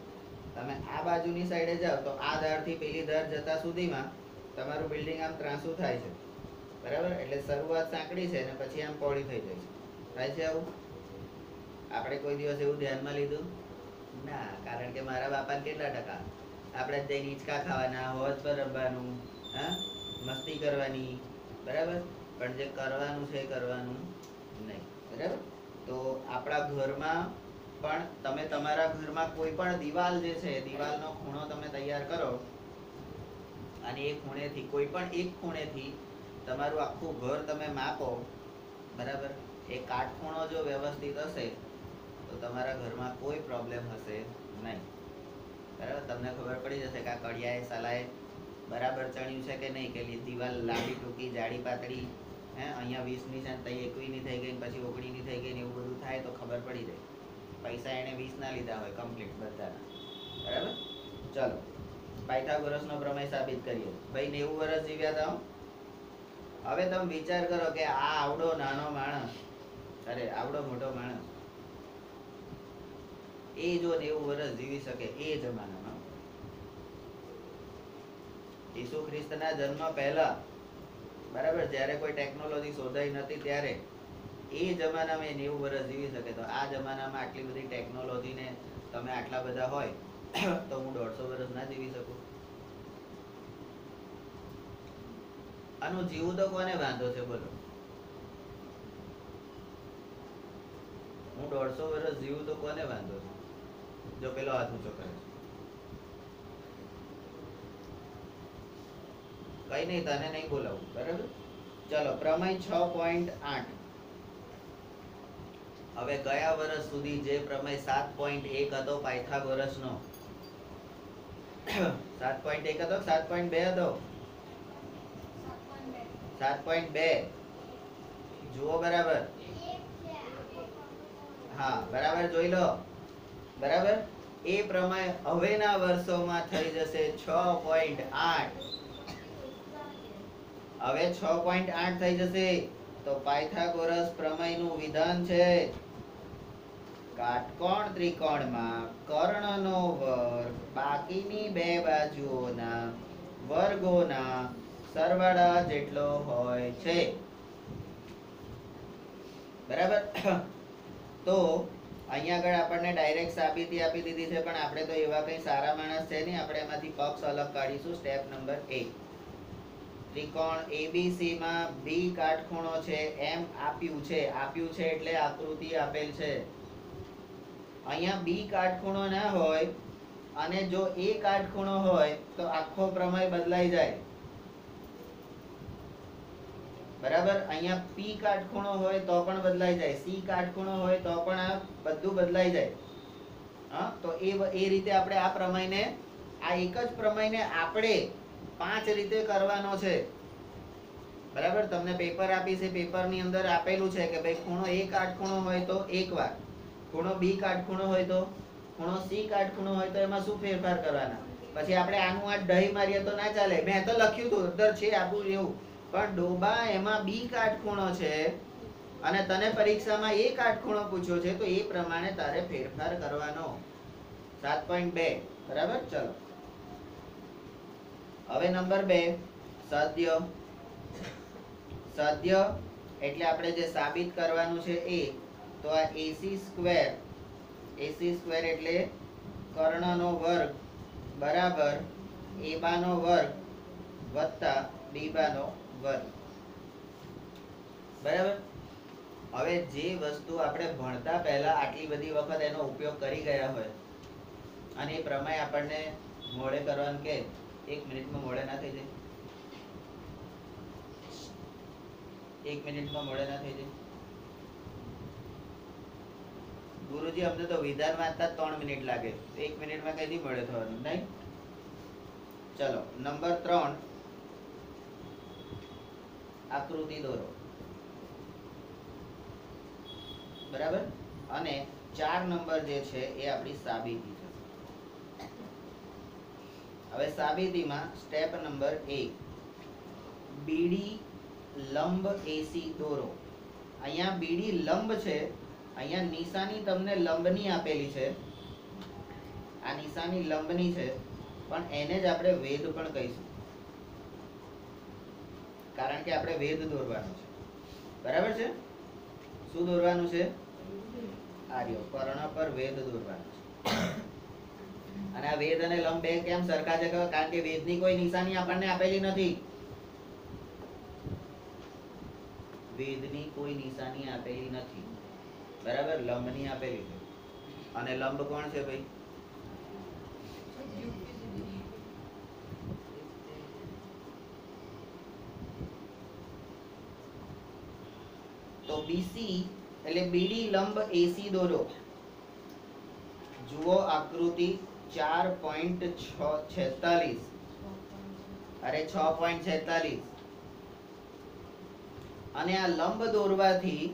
તમે આ બાજુની સાઈડે જાઓ તો આ ધારથી પેલી ધાર જતા સુધીમાં તમારું બિલ્ડિંગ આમ ત્રાંસું થાય છે. બરાબર? એટલે શરૂઆત સાંકડી છે અને પછી આમ પહોળી થઈ જાય છે. થાય છે આવું? આપણે કોઈ દિવસ એવું ધ્યાનમાં લીધું? ના, કારણ કે મારા બાપાને કેટલા ટકા? આપણે જઈને હિંચકા ખાવાના, હોજ પર રમવાનું, હા? મસ્તી કરવાની, બરાબર? પણ જે કરવાનું છે એ કરવાનું નહીં, બરાબર? તો આપણા ઘરમાં પણ તમે તમારા ઘરમાં કોઈ પણ દિવાલ જે છે, દિવાલનો ખૂણો તમે તૈયાર કરો અને એ ખૂણેથી, કોઈ પણ એક ખૂણેથી તમારું આખું ઘર તમે માપો, બરાબર? એ કાટખૂણો જો વ્યવસ્થિત હશે તો તમારા ઘરમાં કોઈ પ્રોબ્લેમ હશે નહીં. બરાબર? તમને ખબર પડી જશે કે આ કડિયાએ સલાએ બરાબર ચણ્યું છે કે નહીં, કે દિવાલ લાંબી ટૂંકી, જાડી પાતળી, હે, અહીંયા વીસની છે તઈ એકવીની થઈ ગઈ પછી ઓગણીની થઈ ગઈ ને એવું બધું થાય તો ખબર પડી જાય. પૈસા એણે વીસ ના લીધા હોય કમ્પ્લીટ બધાના. બરાબર? ચલો. પાયથાગોરસનો પ્રમેય સાબિત કરીએ. ભાઈ, નેવું વર્ષ જીવ્યા તા હવે તમે વિચાર કરો કે આ આવડો નાનો માણસ, અરે, આવડો મોટો માણસ એ જો નેવું વર્ષ જીવી શકે એ જમાનામાં. ઈસુ ખ્રિસ્તના જન્મ પહેલા, બરાબર, જ્યારે કોઈ ટેકનોલોજી શોધાઈ નથી ત્યારે, એ જમાનામાં એ નેવું વર્ષ જીવી શકે. તો આ જમાનામાં આટલી બધી ટેકનોલોજીને તમે આટલા બધા હોય, તો હું દોઢસો વર્ષ ના જીવી શકું. આનું જીવું તો કોને વાંધો છે, બોલો? હું દોઢસો વર્ષ જીવું તો કોને વાંધો છે? જો પેલો હાથ ઊંચો કરે કઈ નહીં તને નહીં બોલાવું બરાબર? ચલો પ્રમેય છ પોઈન્ટ આઠ. હવે ગયા વર્ષ સુધી જે પ્રમેય સાત પોઈન્ટ એક હતો પાયથાગોરસનો? સાત પોઈન્ટ એક હતો સાત પોઈન્ટ બે હતો? સાત પોઈન્ટ બે. જુઓ બરાબર. હા બરાબર જોઈ લો. બરાબર? એ પ્રમાણે હવેના વર્ષોમાં થઈ જશે છ પોઈન્ટ આઠ. હવે છ પોઈન્ટ આઠ થઈ જશે. તો પાયથાગોરસ પ્રમેયનું વિધાન છે કાટકોણ ત્રિકોણમાં કર્ણનો વર્ગ, બાકીની બે બાજુઓના વર્ગોના સરવાળા જેટલો હોય છે. બરાબર? તો અહીંયા આગળ આપણને ડાયરેક્ટ સાબિતી આપી દીધી છે, પણ આપણે તો એવા કંઈ સારા માણસ છે નહીં. આપણે એમાંથી પક્ષ અલગ કાઢીશું. સ્ટેપ નંબર એક ત્રિકોણ એબીસીમાં બી કાટખૂણો છે. એમ આપ્યું છે. આપ્યું છે એટલે આકૃતિ આપેલ છે. અહીંયા બી કાટખૂણો ના હોય અને જો એ કાટખૂણો હોય તો આખો પ્રમેય બદલાઈ જાય. બરાબર? અહીંયા P કાટખૂણો હોય તો પણ બદલાઈ જાય. C કાટખૂણો હોય તો પણ આ બધું બદલાઈ જાય. હા? તો એ એ રીતે આપણે આ પ્રમેયને આ એક જ પ્રમેયને આપણે પાંચ રીતે કરવાનો છે. બરાબર? તમને પેપર આપી છે, પેપરની અંદર આપેલું છે કે ભાઈ ખૂણો એ કાટખૂણો હોય તો એક વાર ખૂણો બી કાટખૂણો હોય તો, ખૂણો સી કાટખૂણો હોય તો એમાં શું ફેરફાર કરવાના? પછી આપણે આનું આ દહીં મારીએ તો ના ચાલે. મેં તો લખ્યું હતું અંદર છે, આપું એવું. પણ ડોબા એમાં બી કાટખૂણો છે. અને તને પરીક્ષામાં એ કાટખૂણો પૂછ્યો છે, તો એ પ્રમાણે તારે ફેરફાર કરવાનો. સાત પોઈન્ટ બે. બરાબર? ચલો. હવે નંબર બે. સદ્ય. સદ્ય એટલે આપણે જે સાબિત કરવાનું છે એ, તો આ એસી સ્ક્વેર. એસી સ્ક્વેર એટલે કર્ણનો વર્ગ. બરાબર? એબાનો વર્ગ વત્તા બીબાનો બરાબર. હવે જે વસ્તુ આપણે ભણતા પહેલા આટલી બધી વખત એનો ઉપયોગ કરી ગયા હોય, અને એ પ્રમાણે આપણને મોડે કરવાનું કે એક મિનિટમાં મોડે ના થઈ જાય. એક મિનિટમાં મોડે ના થઈ જાય. ગુરુજી, અમને તો વિધાન વાંચતા ત્રણ મિનિટ લાગે. એક મિનિટમાં કઈથી મળે થવાનું, નહીં? ચલો, નંબર ત્રણ. આકૃતિ દોરો. બરાબર? અને ચાર નંબર જે છે એ આપણી સાબિતી છે. હવે સાબિતીમાં સ્ટેપ નંબર એક બીડી લંબ એસી દોરો. અહીંયા બીડી લંબ છે, અહીંયા નિશાની તમને લંબની આપેલી છે. આ નિશાની લંબની છે, પણ એને જ આપણે વેદ પણ કહીશું. કારણ કે આપણે વેદ દોરવાનું છે. બરાબર છે? શું દોરવાનું છે? આર્યો. કર્ણ પર વેદ દોરવાનું છે. અને આ વેદ અને લંબ બે કેમ સરખા છે? કારણ કે વેદની કોઈ નિશાની આપણને આપેલી નથી. વેદની કોઈ નિશાની આપેલી નથી. બરાબર? લંબની આપેલી છે. અને લંબ કોણ છે ભાઈ? તો બીસી એટલે બીડી લંબ એસી દોરો. જુઓ આકૃતિ ચાર પોઈન્ટ છ છેતાલીસ. અરે છ પોઈન્ટ છેતાલીસ. અને આ લંબ દોરવાથી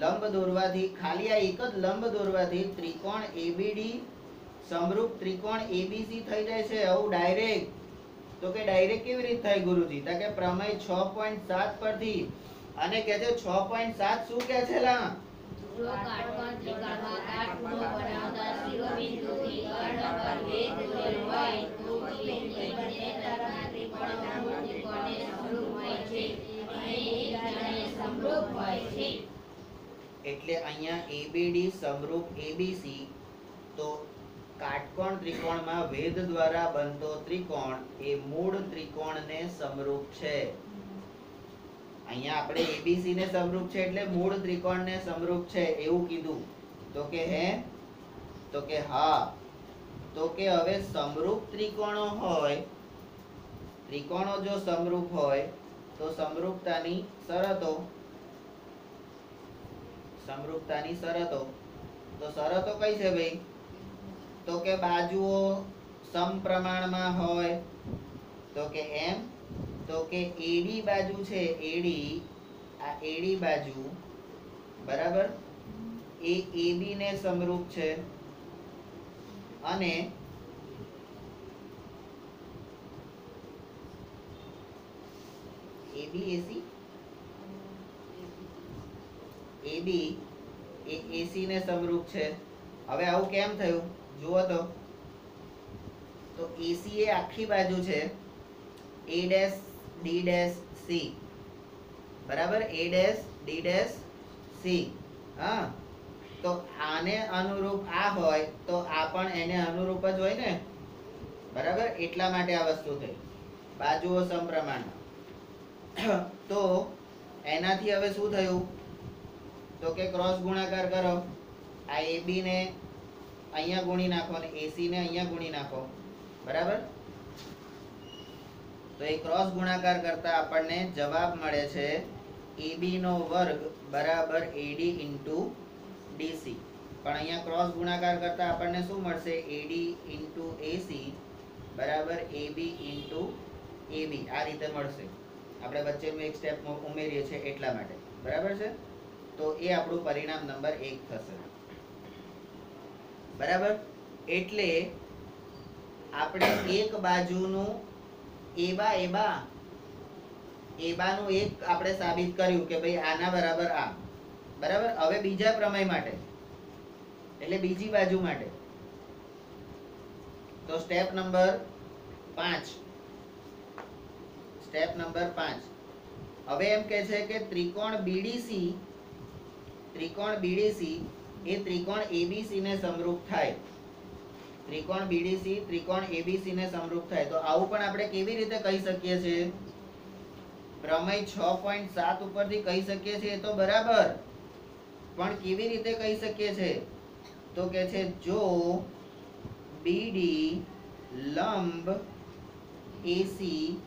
લંબ દોરવાથી, ખાલી આ એક જ લંબ દોરવાથી ત્રિકોણ એબીડી સમરૂપ ત્રિકોણ એબીસી થઈ જાય છે. આવું ડાયરેક્ટ તો કે ડાયરેક્ટ કેવી રીતે થાય ગુરુજી? તો કે પ્રમેય 6.7 પરથી અને કે છે 6.7 શું કે છે લા? એટલે અહીંયા એબીડી સમરૂપ એબીસી તો કાટકોણ ત્રિકોણમાં વેદ દ્વારા બનતો ત્રિકોણ એ મૂળ ત્રિકોણને સમરૂપ છે. અહીંયા આપણે એબીસી ને સમરૂપ છે એટલે મૂળ ત્રિકોણને સમરૂપ છે, એવું કીધું. તો કે હે? તો કે હા. તો કે હવે સમરૂપ ત્રિકોણો હોય, ત્રિકોણો જો સમરૂપ હોય, તો સમરૂપતાની શરતો સમરૂપતાની શરતો, તો શરતો કઈ છે ભાઈ? તો કે બાજુઓ સમપ્રમાણમાં હોય, તો કે એમ? તો કે એડી બાજુ છે એડી આ એડી બાજુ, બરાબર? એ એબી ને સમરૂપ છે. અને એબી એસી એબી એ એસી ને સમરૂપ છે. હવે આવું કેમ થયું? જુઓ તો. તો એસી એ આખી બાજુ છે. A dash D dash C બરાબર? A dash D dash C હા. તો આને અનુરૂપ આ હોય, તો આ પણ એને અનુરૂપ જ હોય ને? બરાબર? એટલા માટે આ વસ્તુ થઈ. બાજુઓ સમપ્રમાણ. તો એનાથી હવે શું થયું? તો કે ક્રોસ ગુણાકાર કરો. આ એબીને અહીંયા ગુણી નાખો અને એસીને અહીંયા ગુણી નાખો. બરાબર? તો એ ક્રોસ ગુણાકાર કરતા આપણને જવાબ મળે છે એબી નો વર્ગ બરાબર એડી ઇન્ટુ ડીસી પણ અહીંયા ક્રોસ ગુણાકાર કરતા આપણને શું મળશે? એડી ઇન્ટુ એસી બરાબર એબી ઇન્ટુ એબી આ રીતે મળશે. આપણે વચ્ચેનું એક સ્ટેપ ઉમેરીએ છીએ એટલા માટે. બરાબર છે? તો એ આપણું પરિણામ નંબર એક થશે. બરાબર? એટલે આપણે એક બાજુનું એબા એબા. એબાનું એક આપણે સાબિત કર્યું કે ભાઈ આના બરાબર આ. બરાબર? હવે બીજા પ્રમેય માટે. એટલે બીજી બાજુ માટે. તો સ્ટેપ નંબર પાંચ. સ્ટેપ નંબર પાંચ. હવે એમ કે છે કે ત્રિકોણ બીડીસી ત્રિકોણ બીડીસી એ ત્રિકોણ એબીસી ને સમરૂપ થાય. ત્રિકોણ બીડીસી ત્રિકોણ એબીસી ને સમરૂપ થાય. તો આવું પણ આપણે કેવી રીતે કહી શકીએ છીએ? પ્રમેય છ પોઈન્ટ સાત ઉપરથી કહી શકીએ છીએ તો બરાબર. પણ કેવી રીતે કહી શકીએ છીએ? તો કે છે, જો બીડી લંબ એસી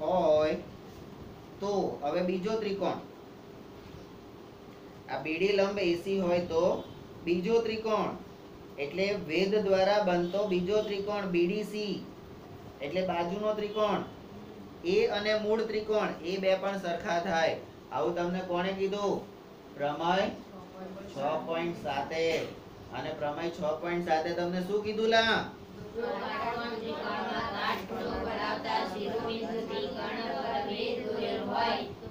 હોય તો, હવે બીજો ત્રિકોણ. આ બીડી લંબ એસી હોય તો બીજો ત્રિકોણ. એટલે વેદ દ્વારા બનતો બીજો ત્રિકોણ બીડીસી એટલે બાજુનો ત્રિકોણ એ અને મૂળ ત્રિકોણ એ બે પણ સરખા થાય આવું તમને કોણે કીધું પ્રમેય છ પોઈન્ટ સાતે અને પ્રમેય છ પોઈન્ટ સાતે તમને શું કીધું લા હોય તો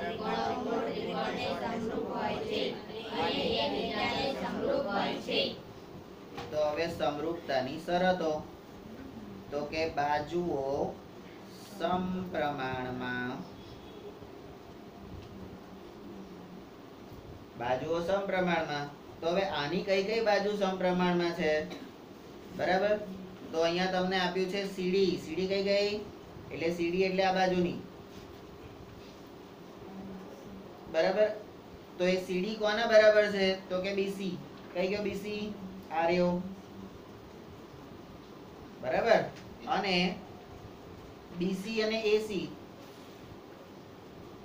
ત્રિકોણો મૂળ ત્રિકોણને સમરૂપ હોય છે અને એકબીજાને સમરૂપ હોય છે તો હવે સમરૂપતાની શરતો. તો કે બાજુઓ સમપ્રમાણમાં. બાજુઓ સમપ્રમાણમાં. તો હવે આની કઈ કઈ બાજુ સમપ્રમાણમાં છે? બરાબર? તો અહીંયા તમને આપ્યું છે સીડી. સીડી કઈ ગઈ એટલે સીડી એટલે આ બાજુની. બરાબર? તો એ સીડી કોના બરાબર છે? તો કે બીસી. કઈ ગયો બીસી? આ રહ્યો. બરાબર? અને બીસી અને એસી.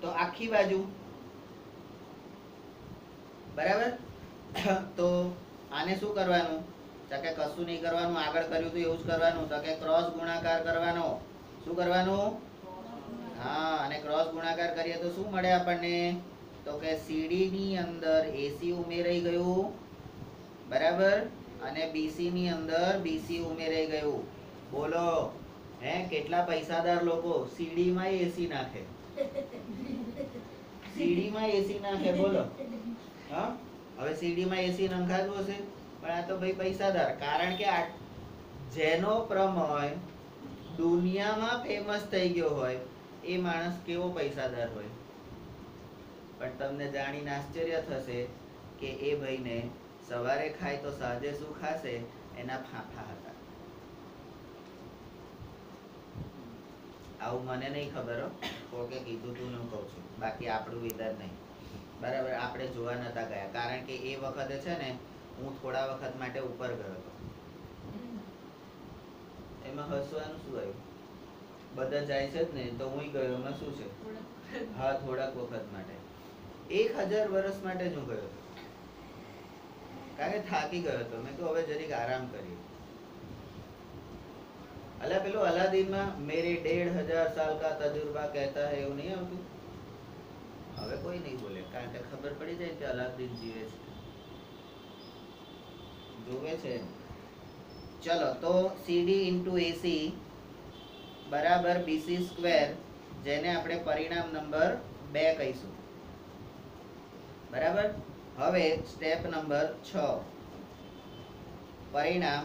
તો આખી બાજુ. બરાબર? તો આને શું કરવાનું? તો કે કશું નહીં કરવાનું, આગળ કર્યું તો એવું જ કરવાનું. તો કે ક્રોસ ગુણાકાર કરવાનો. શું કરવાનું? હા, અને ક્રોસ ગુણાકાર કરીએ તો શું મળે આપણને? તો કે સીડી ની અંદર એસી ઉમેરાઈ ગયું. બરાબર? અને બીસી ની અંદર બીસી ઉમેરાઈ ગયું. બોલો, હે, કેટલા પૈસાદાર લોકો? સીડીમાં એસી નાખે. સીડીમાં એસી નાખે, બોલો. હવે સીડીમાં એસી નંખાતું હશે? પણ આ તો ભાઈ પૈસાદાર. કારણ કે આ જેનો પ્રમય દુનિયામાં ફેમસ થઈ ગયો હોય, એ માણસ કેવો પૈસાદાર હોય? પણ તમને જાણીને આશ્ચર્ય થશે કે એ ભાઈને સવારે ખાય તો સાંજે શું ખાશે? એના ફાંફા હતા. આવું મને નહીં ખબર હો. કોકે કીધું તું ને હું કહું છું. બાકી આપણું વિધર નહીં. બરાબર આપણે જોવા નતા ગયા. કારણ કે એ વખતે છે ને હું થોડા વખત માટે ઉપર ગયો હતો. એમાં હસવાનું શું આવ્યું? બધા જાય છે જ ને તો હું ગયો. એમાં શું છે? હા થોડાક વખત માટે. એક હજાર વર્ષ માટે જ હું ગયો હતો. કારણ કે થાકી ગયો હતો. મેં કહ્યું હવે જરીક આરામ કરીએ. અલા પેલું અલાદીનમાં, મેરે ડેઢ હજાર સાલ કા તજુર્બા કહેતા હે, એવું નહીં આવતું? હવે કોઈ નહીં બોલે. કારણ કે ખબર પડી જાય કે અલાદીન જીવે છે. જોવે છે. ચલો, તો સીડી ઇન્ટુ એસી બરાબર બીસી સ્ક્વેર જેને આપણે પરિણામ નંબર બે કહીશું. બરાબર? હવે સ્ટેપ નંબર છ. પરિણામ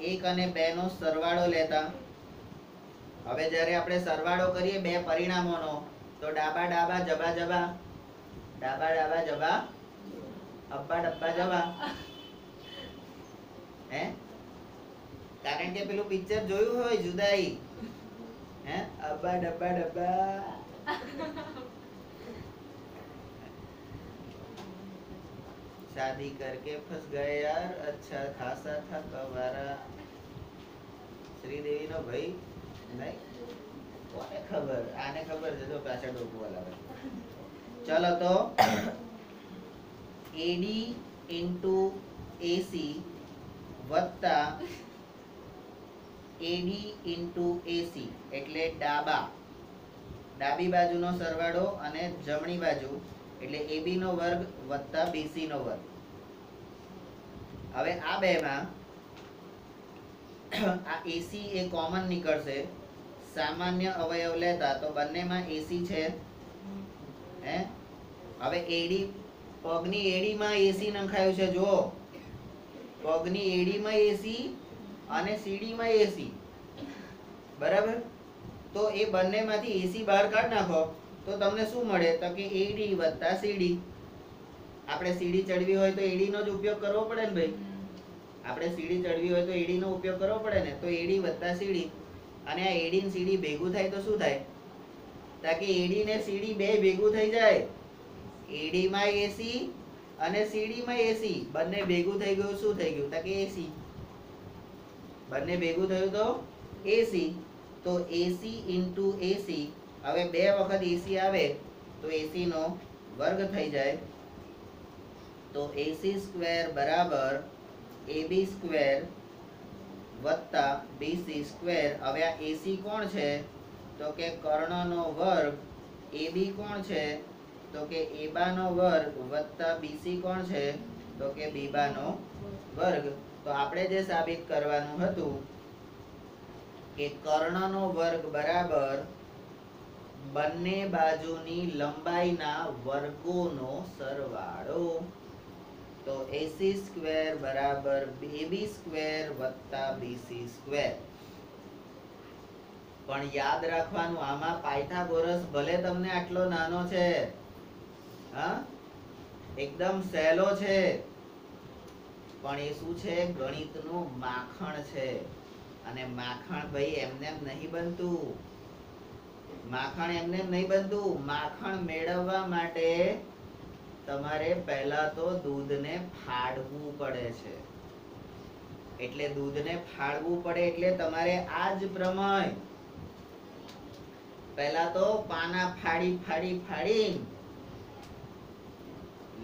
એક અને બે નો સરવાળો લેતા. હવે જ્યારે આપણે સરવાળો કરીએ બે પરિણામોનો, તો ડાબા ડાબા જબા જબા, ડાબા ડાબા જબા, અબ્બા ડબ્બા જબા. હે? કારણ કે પેલું પિક્ચર જોયું હોય જુદાઈ. હે? અબ્બા ડબ્બા ડબ્બા. शादी करके फंस गए यार अच्छा खासा था कवारा શ્રીદેવી નો ભાઈ નહીં કોને ખબર આને ખબર છે જો પાછળ ડોકું હલાવે ચલો તો એડી ઇન્ટુ એસી વત્તા એડી ઇન્ટુ એસી એટલે ડાબા ડાબી બાજુનો સરવાળો અને જમણી બાજુ એટલે એબી નો વર્ગ વત્તા BC નો વર્ગ. હવે આ બેમાં આ એસી એ કોમન નીકળશે. સામાન્ય અવયવ લેતા તો બંનેમાં એસી છે. હે? હવે એડી પગની એડીમાં એસી નંખાયું છે, જુઓ. પગની એડીમાં એસી અને સીડીમાં એસી બરાબર? તો એ બંનેમાંથી એસી બહાર કાઢ નાખો. તો તમને શું મળે? તો કે એડી વત્તા સીડી આપણે સીડી ચડવી હોય તો એડીનો જ ઉપયોગ કરવો પડે ને ભાઈ? આપણે સીડી ચડવી હોય તો એડીનો ઉપયોગ કરવો પડે ને? તો એડી વત્તા સીડી અને આ એડી ને સીડી ભેગું થાય તો શું થાય? તાકી એડી ને સીડી બે ભેગું થઈ જાય. એડીમાં એસી અને સીડીમાં એસી બંને ભેગું થઈ ગયું શું થઈ ગયું? તાકે એસી બંને ભેગું થયું તો એસી તો એસી ઇન્ટુ એસી હવે બે વખત એસી આવે તો એસી નો વર્ગ થઈ જાય. તો એસી સ્ક્વેર બરાબર એબી સ્ક્વેર વત્તા બીસી સ્ક્વેર હવે આ એસી કોણ છે? તો કે કર્ણનો વર્ગ એબી કોણ છે? તો કે એબાનો વર્ગ વત્તા બીસી કોણ છે? તો કે બીબાનો વર્ગ. તો આપણે જે સાબિત કરવાનું હતું કે કર્ણનો વર્ગ બરાબર બંને બાજુની લંબાઈના વર્ગોનો સરવાળો. તો એસી સ્ક્વેર બરાબર બેબી સ્ક્વેર વત્તા બીસી સ્ક્વેર. પણ યાદ રાખવાનું, આમાં પાયથાગોરસ ભલે તમને આટલો નાનો છે, હા? એકદમ સહેલો છે. પણ એ શું છે? ગણિતનું માખણ છે. અને માખણ ભાઈ એમને નહીં બનતું. માખણ એમને નહીં બનતું. માખણ મેળવવા માટે તમારે પહેલા તો દૂધને ફાડવું પડે છે. એટલે દૂધને ફાડવું પડે એટલે તમારે આ જ પ્રમાણે. પહેલા તો પાના ફાડી ફાડી ફાડી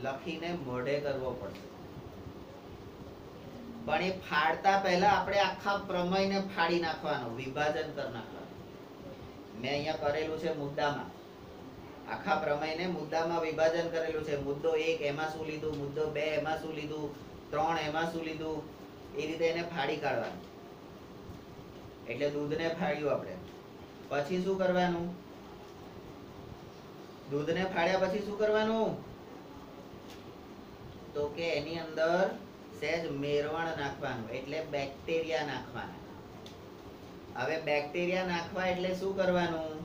લખીને મોઢે કરવો પડશે. પણ એ ફાડતા પહેલા આપણે આખા પ્રમેયને ફાડી નાખવાનો, વિભાજન કરી નાખવાનું. મેં અહીંયા કરેલું છે મુદ્દામાં. આખા પ્રમેયને મુદ્દામાં વિભાજન કરેલું છે. મુદ્દો એક, એમાં શું લીધું? મુદ્દો બે, એમાં શું લીધું? ત્રણ, એમાં શું લીધું? એ રીતે એને ફાડી કાઢવાનું. એટલે દૂધને ફાડ્યું આપણે. પછી શું કરવાનું? દૂધને ફાડ્યા પછી શું કરવાનું? તો કે એની અંદર સહેજ મેરવણ નાખવાનું, એટલે બેક્ટેરિયા નાખવાના. હવે બેક્ટેરિયા નાખવા એટલે શું કરવાનું?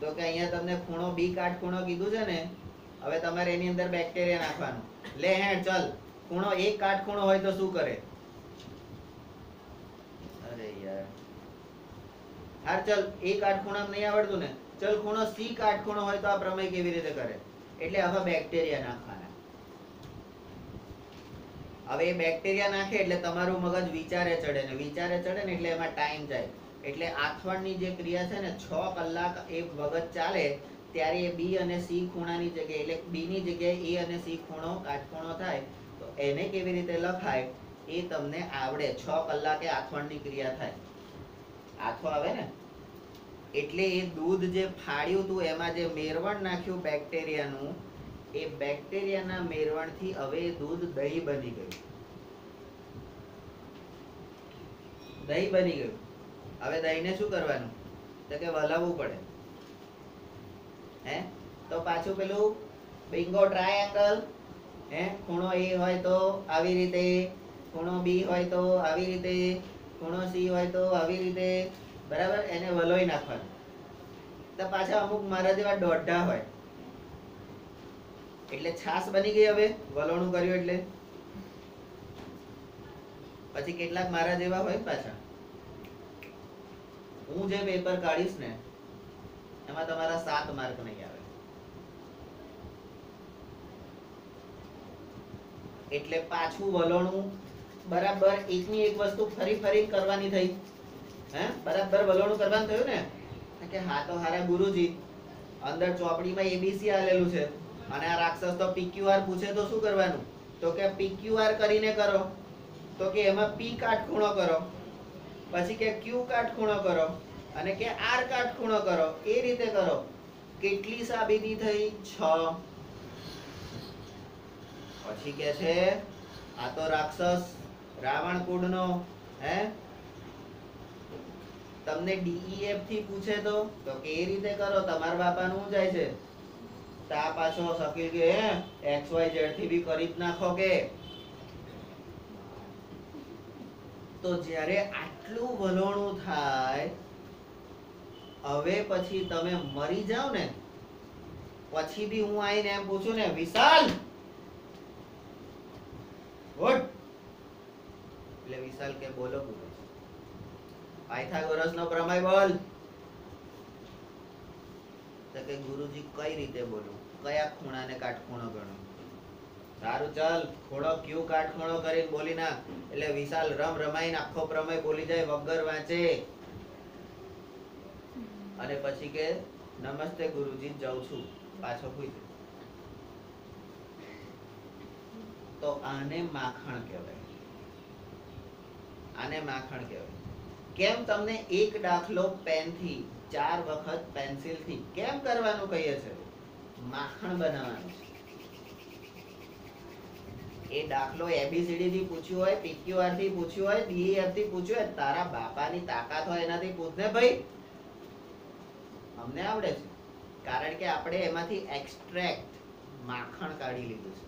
તો કે અહીંયા તમને ખૂણો બી કાટખૂણો કીધું છે ને, હવે તમારે એની અંદર બેક્ટેરિયા નાખવાનું. લે હેડ ચલ. ખૂણો એક કાટખૂણો હોય તો શું કરે? અરે યાર. હાર ચલ એ કાટખૂણા નહીં આવડતું ને. ચલ, ખૂણો સી કાટખૂણો હોય તો આ પ્રમેય કેવી રીતે કરે? એટલે હવે બેક્ટેરિયા નાખવાના. હવે એ બેક્ટેરિયા નાખે એટલે તમારું મગજ વિચારે ચડે ને. વિચારે ચડે ને એટલે એમાં ટાઈમ જાય. એટલે આથવણની જે ક્રિયા છે ને, છ કલાક એ વગત ચાલે, ત્યારે એ બી અને સી ખૂણાની જગ્યાએ, એટલે બી ની જગ્યાએ એ અને સી ખૂણો કાટખૂણો થાય, તો એને કેવી રીતે લખાય, એ તમને આવડે. છ કલાકે આથવણની ક્રિયા થાય. આથો આવે ને? એટલે એ દૂધ જે ફાડ્યું હતું એમાં જે મેરવણ નાખ્યું બેક્ટેરિયાનું, એ બેક્ટેરિયાના મેરવણથી હવે દૂધ દહીં બની ગયું. દહીં બની ગયું. હવે દહીંને શું કરવાનું? તો કે વલાવવું પડે. હે? તો પાછું પેલું બિંગો ટ્રાયેંગલ હે? ખૂણો એ હોય તો આવી રીતે, ખૂણો બી હોય તો આવી રીતે, ખૂણો સી હોય તો આવી રીતે, બરાબર? એને વલોઈ નાખવાનું. તો પાછા અમુક મારા જેવા દોઢા હોય. એટલે છાસ બની ગઈ હવે, વલોણું કર્યું એટલે. પછી કેટલાક મારા જેવા હોય પાછા. હું જે પેપર કાઢીશ ને, એમાં તમારા સાત માર્ક નહીં આવે. એટલે પાછું વલણું બરાબર એકની એક વસ્તુ ફરી ફરી કરવાની થઈ. હે? બરાબર વલણું કરવાનું થયું ને? કે હા તો હારા ગુરુજી, અંદર ચોપડીમાં એબીસી આલેલું છે. અને આ રાક્ષસ તો પીક્યુઆર પૂછે તો શું કરવાનું? તો કે પીક્યુઆર કરીને કરો. તો કે એમાં પી કાટખૂણો કરો. પછી કે ક્યુ કાટખૂણો કરો અને કે આર કાટખૂણો કરો. એ રીતે કરો. કેટલી સાબિતી થઈ? છ. પછી કે છે, આ તો રાક્ષસ રાવણ કુળનો, હે? તમને ડીઈએફથી પૂછે તો તો કે એ રીતે કરો, તમારા બાપાનું શું જાય છે? તા પાછો શકીલ કે એક્સ વાય ઝેડથી બી કરી જ નાખો કે. તો જ્યારે આટલું વલોણું થાય, હવે પછી તમે મરી જાવ ને, પછી બી હું આવીને એમ પૂછું ને, વિશાલ. એટલે વિશાલ કે, બોલો ગુરુ પાયથાગોરસ નો પ્રમેય બોલ. તો કે, ગુરુજી, કઈ રીતે બોલું? કયા ખૂણાને કાટખૂણો ગણું? સારું ચાલ થોડો ક્યુ કાટખૂણો કરીને બોલી ના એટલે વિશાલ રમ રમાઈને આખો પ્રમેય બોલી જાય, વગર વાંચે. અને પછી કે, નમસ્તે ગુરુજી, જાઉં છું. પાછો ભૂઈ તો આને માખણ કહેવાય. આને માખણ કહેવાય. કેમ તમને એક દાખલો પેનથી, ચાર વખત પેન્સિલથી, કેમ કરવાનું કહીએ છે? માખણ બનાવવાનું એ દાખલો એબીસીડી થી પૂછ્યો હોય પીક્યુઆરથી પૂછ્યું હોય ડીઈએફથી પૂછ્યો હોય, તારા બાપાની તાકાત હોય એનાથી પૂછને ભાઈ. અમને આવડે છે. કારણ કે આપણે એમાંથી એક્સ્ટ્રેક્ટ માખણ કાઢી લીધું છે.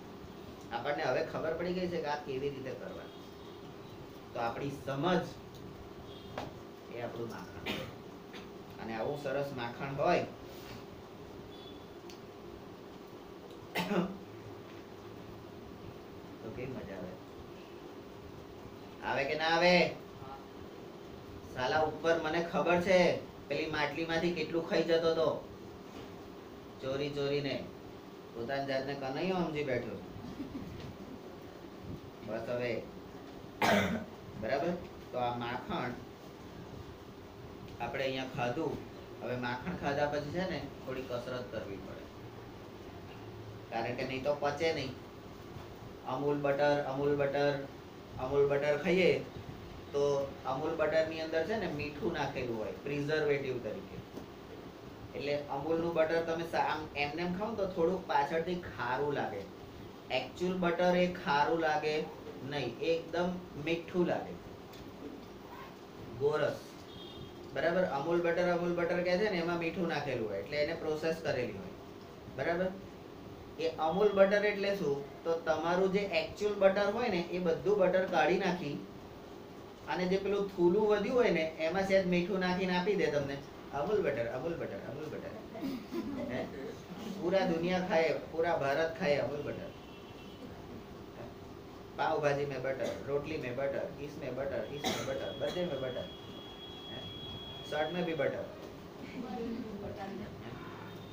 આપણને હવે ખબર પડી ગઈ છે કે આ કેવી રીતે કરવાનું. તો આપણી સમજ એ આપણું માખણ અને આવું સરસ માખણ હોય કેવી મજા આવે? આવે કે ના આવે? સાલા, ઉપર મને ખબર છે, પેલી માટલીમાંથી કેટલું ખાઈ જતો તો. ચોરી, ચોરીને. પોતાની જાતને કનૈયો સમજી બેઠો. બસ હવે. બરાબર? તો આ માખણ આપણે અહીંયા ખાધું. હવે માખણ ખાધા પછી છે ને થોડી કસરત કરવી પડે. કારણ કે નહીં તો પચે નહીં. Amul butter Amul butter Amul butter ખાઈએ તો અમૂલ બટરની અંદર છે ને મીઠું નાખેલું હોય પ્રિઝર્વેટિવ તરીકે. એટલે અમૂલનું બટર તમે આમ એમને એમ ખાઓ તો થોડુંક પાછળથી ખારું લાગે. એકચ્યુઅલ બટર એ ખારું લાગે નહીં, એકદમ મીઠું લાગે. ગોરસ. બરાબર? અમૂલ બટર અમૂલ બટર કહે છે ને, એમાં મીઠું નાખેલું હોય, એટલે એને પ્રોસેસ કરેલી હોય. બરાબર? એ અમૂલ બટર એટલે શું તો તમારું જે એકચ્યુઅલ બટર હોય ને એ બધું બટર કાઢી નાખી અને જે પેલું થૂલું વધ્યું હોય ને એમાં સહેજ મીઠું નાખીને આપી દે તમને Amul butter Amul butter Amul butter હે? પૂરા દુનિયા ખાય પૂરા ભારત ખાય અમૂલ બટર पाव भाजी में बटर रोटली में बटर इसमें बटर इसमें बटर बर्थडे में बटर शर्ट में भी बटर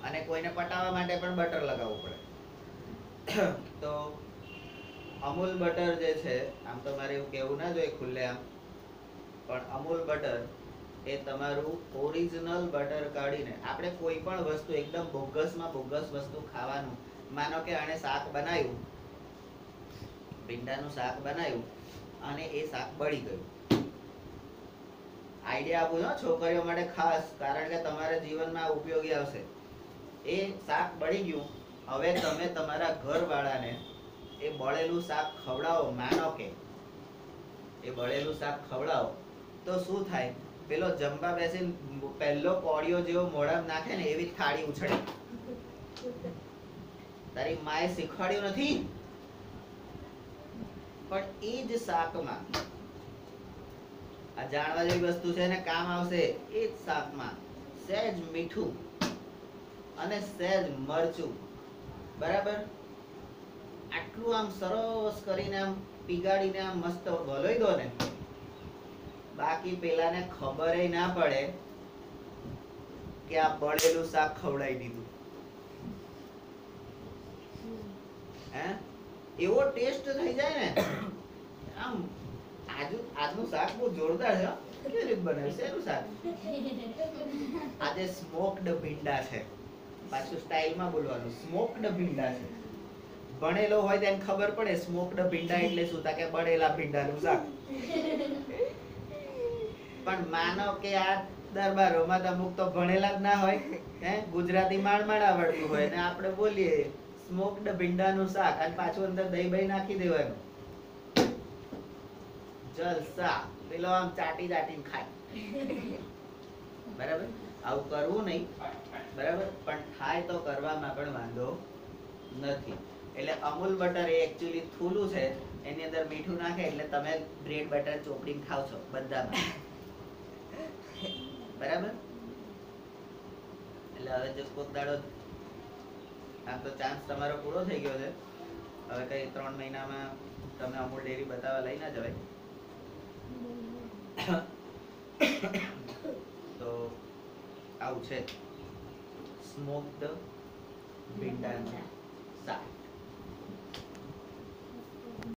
અને કોઈને પટાવવા માટે પણ બટર લગાવવું પડે તો અમૂલ બટર જે છે, આમ તો મારે એવું કહેવું ના જોઈએ ખુલ્લે આમ, પણ અમૂલ બટર એ તમારું ઓરિજિનલ બટર કાઢીને આપણે કોઈ પણ વસ્તુ એકદમ બોગસમાં બોગસ વસ્તુ ખાવાનું, માનો કે આણે શાક બનાવ્યું, ભીંડાનું શાક બનાવ્યું અને એ શાક બળી ગયું. આઈડિયા આપું છું છોકરીઓ માટે ખાસ, કારણ કે તમારા જીવનમાં ઉપયોગી આવશે. એ શાક બળી ગયું હવે તમે તમારા ઘરવાળાને એ બળેલું શાક ખવડાવો, માનો કે. એ બળેલું શાક ખવડાવો, તો શું થાય? પેલો જમવા બેસીને પહેલો કોળિયો જેવો મોઢામાં નાખે ને એવી થાળી ઉછળે. તારી માએ શીખવાડ્યું નથી? પણ એ જ શાકમાં, આ જાણવા જેવી વસ્તુ છે ને કામ આવશે એ જ શાકમાં સહેજ મીઠું અને સહેજ મરચું બરાબર? આટલું આમ સરસ કરીને આમ પીગાડીને આમ મસ્ત વલોઈ દો ને. બાકી પેલાને ખબર ના પડે કે આ બળેલું શાક ખવડાવી દીધું. એવો ટેસ્ટ થઈ જાય ને. આમ આજુ, આજનું શાક બહુ જોરદાર છે. કેવી રીતે બનાવ્યું શેનું શાક? આજે સ્મોક્ડ ભીંડા છે. પાછું સ્ટાઇલમાં બોલવાનું. સ્મોક્ડ ભીંડા છે. ભણેલો હોય તેને ખબર પડે સ્મોક્ડ ભીંડા એટલે શું? તા કે બળેલા ભીંડાનું શાક. પણ માનો કે આ દરબારોમાં અમુક તો ભણેલા જ ના હોય, હે? ગુજરાતી માણ માણ આવડતું હોય, ને આપણે બોલીએ સ્મોક્ડ ભીંડાનું શાક. અને પાછું અંદર દહીં બહી નાખી દેવાનું. જલસા. પેલો આમ ચાટી ચાટીને ખાય. બરાબર? આવું કરવું નહીં. બરાબર? પણ થાય તો કરવામાં પણ વાંધો નથી. એટલે અમૂલ બટર એ એકચ્યુઅલી થૂલું છે. એની અંદર મીઠું નાખે એટલે તમે બ્રેડ બટર ચોપડી ખાવ છો બધામાં. બરાબર? એટલે હવે જો કોક દાડો આમ તો ચાન્સ તમારો પૂરો થઈ ગયો છે. હવે કઈ ત્રણ મહિનામાં તમે અમૂલ ડેરી બતાવવા લઈ ના જવાય. તો આવું છે. સ્મોક્ડ ભીંડાનું શાક